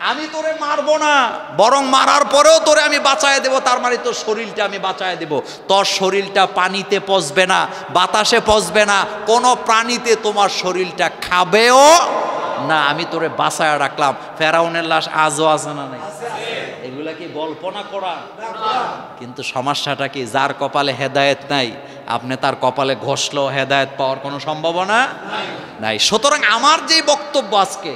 আমি তোরে মারবো না। বরং মারার পরেও তোরে আমি বাঁচায় দেব। তার মানে তোর শরীরটা আমি বাঁচায় দেব। তোর শরীরটা পানিতে পচবে না, বাতাসে পচবে না, কোনো প্রাণীতে তোমার শরীরটা খাবেও না। আমি তোরে বাঁচায় রাখলাম। ফেরাউনের লাশ আজও আছে না নাই? এগুলা কি কল্পনা করা? কিন্তু সমস্যাটা কি, যার কপালে হেদায়েত নাই, আপনি তার কপালে ঘষলেও হেদায়েত পাওয়ার কোনো সম্ভাবনা নাই। সুতরাং আমার যে বক্তব্য আজকে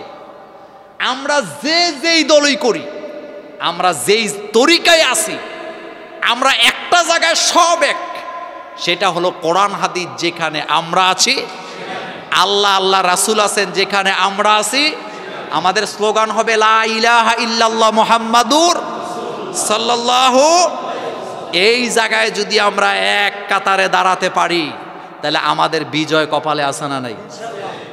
আমরা যে যেই দলই করি, আমরা যেই তরিকায় আছি, আমরা একটা জায়গায় সব এক, সেটা হলো কোরআন, হাদিস যেখানে আমরা আছি, আল্লাহ আল্লাহ রাসুল আছেন যেখানে আমরা আছি, আমাদের স্লোগান হবে লা ইলাহা ইল্লাল্লাহ মুহাম্মাদুর সাল্লাল্লাহু, এই জায়গায় যদি আমরা এক কাতারে দাঁড়াতে পারি, তাহলে আমাদের বিজয় কপালে আসে না নাই?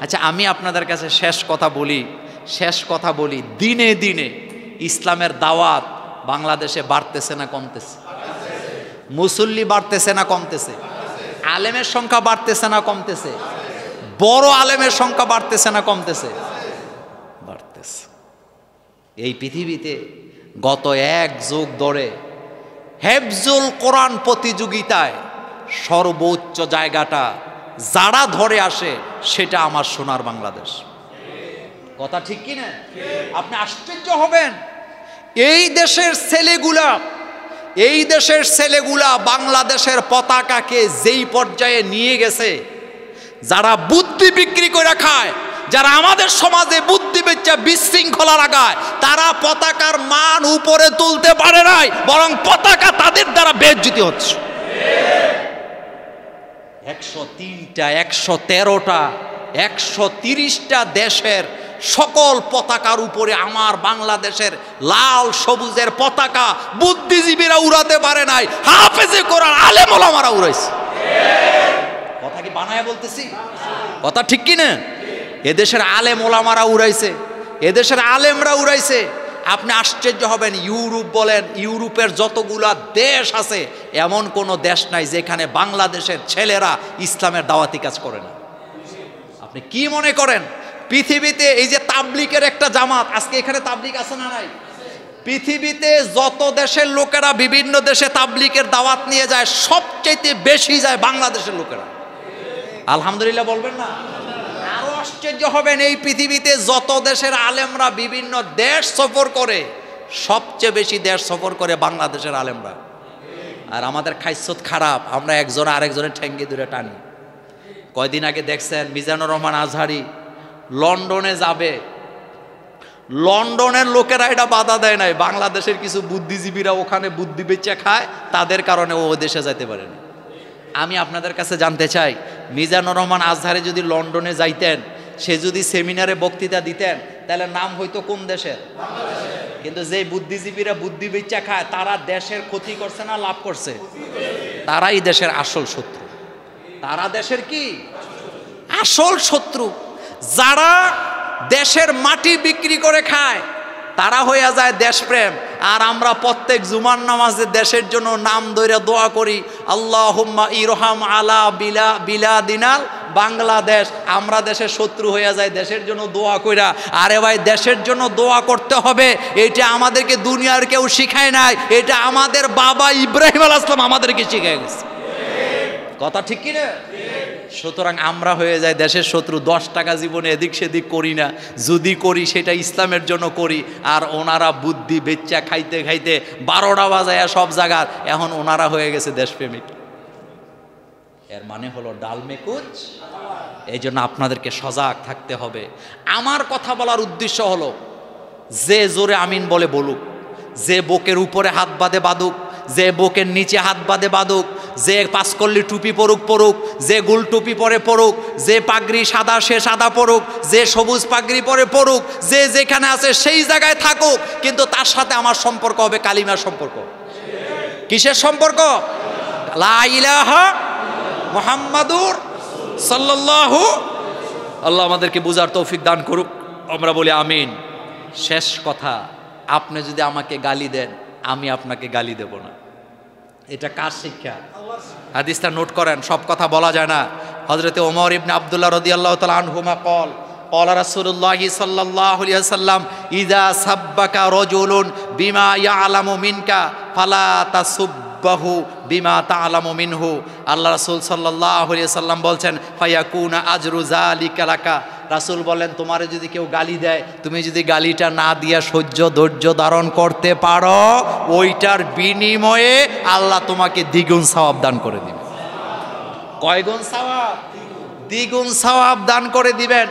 আচ্ছা আমি আপনাদের কাছে শেষ কথা বলি। শেষ কথা বলি, দিনে দিনে ইসলামের দাওয়াত বাংলাদেশে বাড়তেছে না কমতেছে? মুসল্লি বাড়তেছে না কমতেছে? আলেমের সংখ্যা বাড়তেছে না কমতেছে? বড় আলেমের সংখ্যা বাড়তেছে না কমতেছে? বাড়তেছে। এই পৃথিবীতে গত এক যুগ ধরে হেফজুল কোরআন প্রতিযোগিতায় সর্বোচ্চ জায়গাটা যারা ধরে আসে, সেটা আমার সোনার বাংলাদেশ। কথা ঠিক কি না আপনি আশ্চর্য হবেন। এই দেশের ছেলেগুলা, এই দেশের ছেলেগুলা বাংলাদেশের পতাকাকে যেই পর্যায়ে নিয়ে গেছে, যারা বুদ্ধি বিক্রি করে খায়, যারা আমাদের সমাজে বুদ্ধি বেচা বিশৃঙ্খলা লাগায়, তারা পতাকার মান উপরে তুলতে পারে নাই, বরং পতাকা তাদের দ্বারা বেজ্জিতি হচ্ছে। একশো তিনটা, একশো তেরোটা, একশো তিরিশটা দেশের সকল পতাকার উপরে আমার বাংলাদেশের লাল সবুজের পতাকা বুদ্ধিজীবীরা উড়াতে পারে নাই। হাফেজে করার কোরআন আলেমলামারা উড়াইছে। কথা কি বানায় বলতেছি? কথা ঠিক কি না এদেশের আলেম ওলামারা উড়াইছে। এদেশের আলেমরা উড়াইছে। আপনি আশ্চর্য হবেন, ইউরোপ বলেন, ইউরোপের যতগুলা দেশ আছে, এমন কোনো দেশ নাই যেখানে বাংলাদেশের ছেলেরা ইসলামের দাওয়াতি কাজ করে না। আপনি কি মনে করেন? পৃথিবীতে এই যে তাবলিকের একটা জামাত, আজকে এখানে তাবলিক আছে না নাই? পৃথিবীতে যত দেশের লোকেরা বিভিন্ন দেশে তাবলিকের দাওয়াত নিয়ে যায়, সবচাইতে বেশি যায় বাংলাদেশের লোকেরা। আলহামদুলিল্লাহ বলবেন না? আরও আশ্চর্য হবেন, এই পৃথিবীতে যত দেশের আলেমরা বিভিন্ন দেশ সফর করে, সবচেয়ে বেশি দেশ সফর করে বাংলাদেশের আলেমরা। আর আমাদের খাইসত খারাপ, আমরা একজন আরেকজনের ঠেঙ্গি দূরে টানি। কয়দিন আগে দেখছেন মিজানুর রহমান আজহারি লন্ডনে যাবে। লন্ডনের লোকেরা এটা বাধা দেয় নাই। বাংলাদেশের কিছু বুদ্ধিজীবীরা ওখানে বুদ্ধি বেচে খায় তাদের কারণে ও দেশে যাইতে পারেনি আমি আপনাদের কাছে জানতে চাই মিজানুর রহমান আজহারে যদি লন্ডনে যাইতেন সে যদি সেমিনারে বক্তৃতা দিতেন তাহলে নাম হইতো কোন দেশের? কিন্তু যে বুদ্ধিজীবীরা বুদ্ধি বেচা খায় তারা দেশের ক্ষতি করছে না লাভ করছে? তারাই দেশের আসল শত্রু। তারা দেশের কি? আসল শত্রু। যারা দেশের মাটি বিক্রি করে খায়, তারা হইয়া যায় দেশপ্রেম। আর আমরা প্রত্যেক জুমার নামাজে দেশের জন্য নাম ধরে দোয়া করি আল্লাহ ইরহাম আলা বিলা বিলা দিনাল বাংলাদেশ। আমরা দেশের শত্রু হইয়া যায় দেশের জন্য দোয়া কইরা। আরে ভাই, দেশের জন্য দোয়া করতে হবে এটা আমাদেরকে দুনিয়ার কেউ শিখায় নাই, এটা আমাদের বাবা ইব্রাহিম আল আসলাম আমাদেরকে শিখাই গেছে। কথা ঠিক কি না সুতরাং আমরা হয়ে যাই দেশের শত্রু। দশ টাকা জীবনে এদিক সেদিক করি না। যদি করি, সেটা ইসলামের জন্য করি। আর ওনারা বুদ্ধি বেচ্চা খাইতে খাইতে বারোটা বাজায় সব জায়গার এখন ওনারা হয়ে গেছে দেশপ্রেমিক। এর মানে হলো ডাল মেকুচ এই জন্য আপনাদেরকে সজাগ থাকতে হবে। আমার কথা বলার উদ্দেশ্য হলো, যে জোরে আমিন বলে বলুক, যে বুকের উপরে হাত বাঁধে বাঁধুক যে বুকের নিচে হাত বাঁধে বাঁধুক, যে পাঁচকল্লি টুপি পরুক পরুক, যে গুল টুপি পরে পরুক, যে পাগড়ি সাদা সে সাদা পরুক, যে সবুজ পাগড়ি পরে পরুক, যে যেখানে আছে সেই জায়গায় থাকুক, কিন্তু তার সাথে আমার সম্পর্ক হবে কালিমার সম্পর্ক। কিসের সম্পর্ক? মোহাম্মদুর সাল্লাল্লাহু। আল্লাহ আমাদেরকে বুঝার তৌফিক দান করুক। আমরা বলি আমিন। শেষ কথা, আপনি যদি আমাকে গালি দেন, আমি আপনাকে গালি দেব না। এটা কার শিক্ষা? হাদিসটা নোট করেন সব কথা বলা যায় না। হজরতে ওমর ইবনে আবদুল্লাহ রদি আল্লাহ তাল আনহুমা কল কলা রাসুল্লাহি সাল্লাহ সাল্লাম ইদা সাব্বাকা রজুলুন বিমা ইয়া আলামু মিনকা ফালা তাসুব্বাহু বিমা তালামু মিনহু। আল্লাহ রাসুল সাল্লাহ সাল্লাম বলছেন ফাইয়াকুনা আজরু জালিকা রাসুল বলেন, তোমারে যদি কেউ গালি দেয়, তুমি যদি গালিটা না দিয়া সহ্য, ধৈর্য ধারণ করতে পারো, ওইটার বিনিময়ে আল্লাহ তোমাকে দ্বিগুণ সবাব দান করে দিবেন। কয়গুণ সবাব দ্বিগুণ সবাব দান করে দিবেন।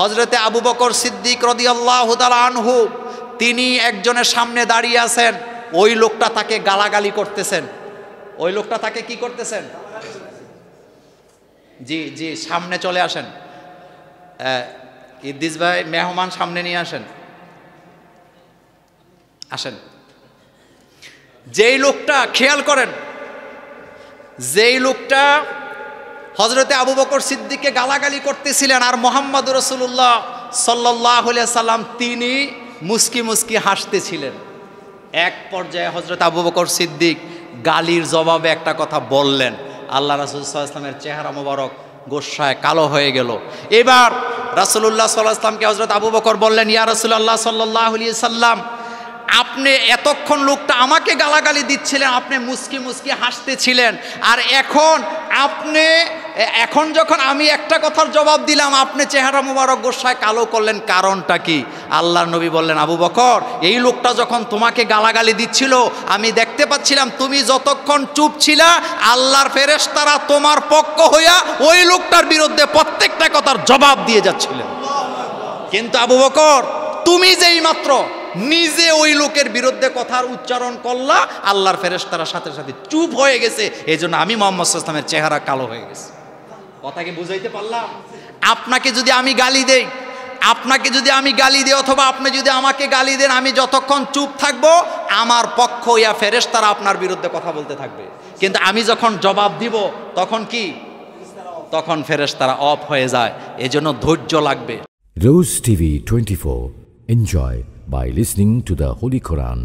হজরতে আবু বকর সিদ্দিক রদি আল্লাহ আনহু, তিনি একজনের সামনে দাঁড়িয়ে আছেন। ওই লোকটা তাকে গালাগালি করতেছেন। ওই লোকটা তাকে কি করতেছেন? জি জি, সামনে চলে আসেন। ইদ্দিস ভাই মেহমান সামনে নিয়ে আসেন। আসেন। যেই লোকটা, খেয়াল করেন, যেই লোকটা হজরতে আবু বকর সিদ্দিককে গালাগালি করতেছিলেন আর মোহাম্মদ রসুল্লাহ সাল্লাহ সাল্লাম তিনি মুস্কি মুস্কি হাসতেছিলেন। এক পর্যায়ে হজরত আবু বকর সিদ্দিক গালির জবাবে একটা কথা বললেন। আল্লাহ রাসুল সাল্লামের চেহারা মোবারক গোসায় কালো হয়ে গেল। এবার রাসুল্লাহ সাল্লাহ আসলামকে হজরত আবু বকর বললেন, ইয়া রসুল্লাহ সাল্লাহ সাল্লাম আপনি এতক্ষণ লোকটা আমাকে গালাগালি দিচ্ছিলেন, আপনি মুস্কি মুস্কি হাসতেছিলেন। আর এখন আপনি এখন যখন আমি একটা কথার জবাব দিলাম, আপনি চেহারা মুবারক গোসায় কালো করলেন, কারণটা কি? আল্লাহর নবী বললেন, আবু বকর, এই লোকটা যখন তোমাকে গালাগালি দিচ্ছিল, আমি দেখতে পাচ্ছিলাম তুমি যতক্ষণ চুপ ছিলা, আল্লাহর ফেরেশতারা তোমার পক্ষ হইয়া ওই লোকটার বিরুদ্ধে প্রত্যেকটা কথার জবাব দিয়ে যাচ্ছিলেন। কিন্তু আবু বকর, তুমি যেই মাত্র নিজে ওই লোকের বিরুদ্ধে কথার উচ্চারণ করলা, আল্লাহর ফেরেশতারা সাথে সাথে চুপ হয়ে গেছে এই জন্য আমি মোহাম্মদ ইসলামের চেহারা কালো হয়ে গেছে। কথাকে বুঝাইতে পারলাম আপনাকে যদি আমি গালি দেই আপনাকে যদি আমি গালি দিই অথবা আপনি যদি আমাকে গালি দেন আমি যতক্ষণ চুপ থাকব আমার পক্ষ ইয়া ফেরেশতারা আপনার বিরুদ্ধে কথা বলতে থাকবে কিন্তু আমি যখন জবাব দিব তখন কি তখন ফেরেশতারা অফ হয়ে যায় এজন্য ধৈর্য লাগবে Rose TV 24. Enjoy by listening to the Holy Quran.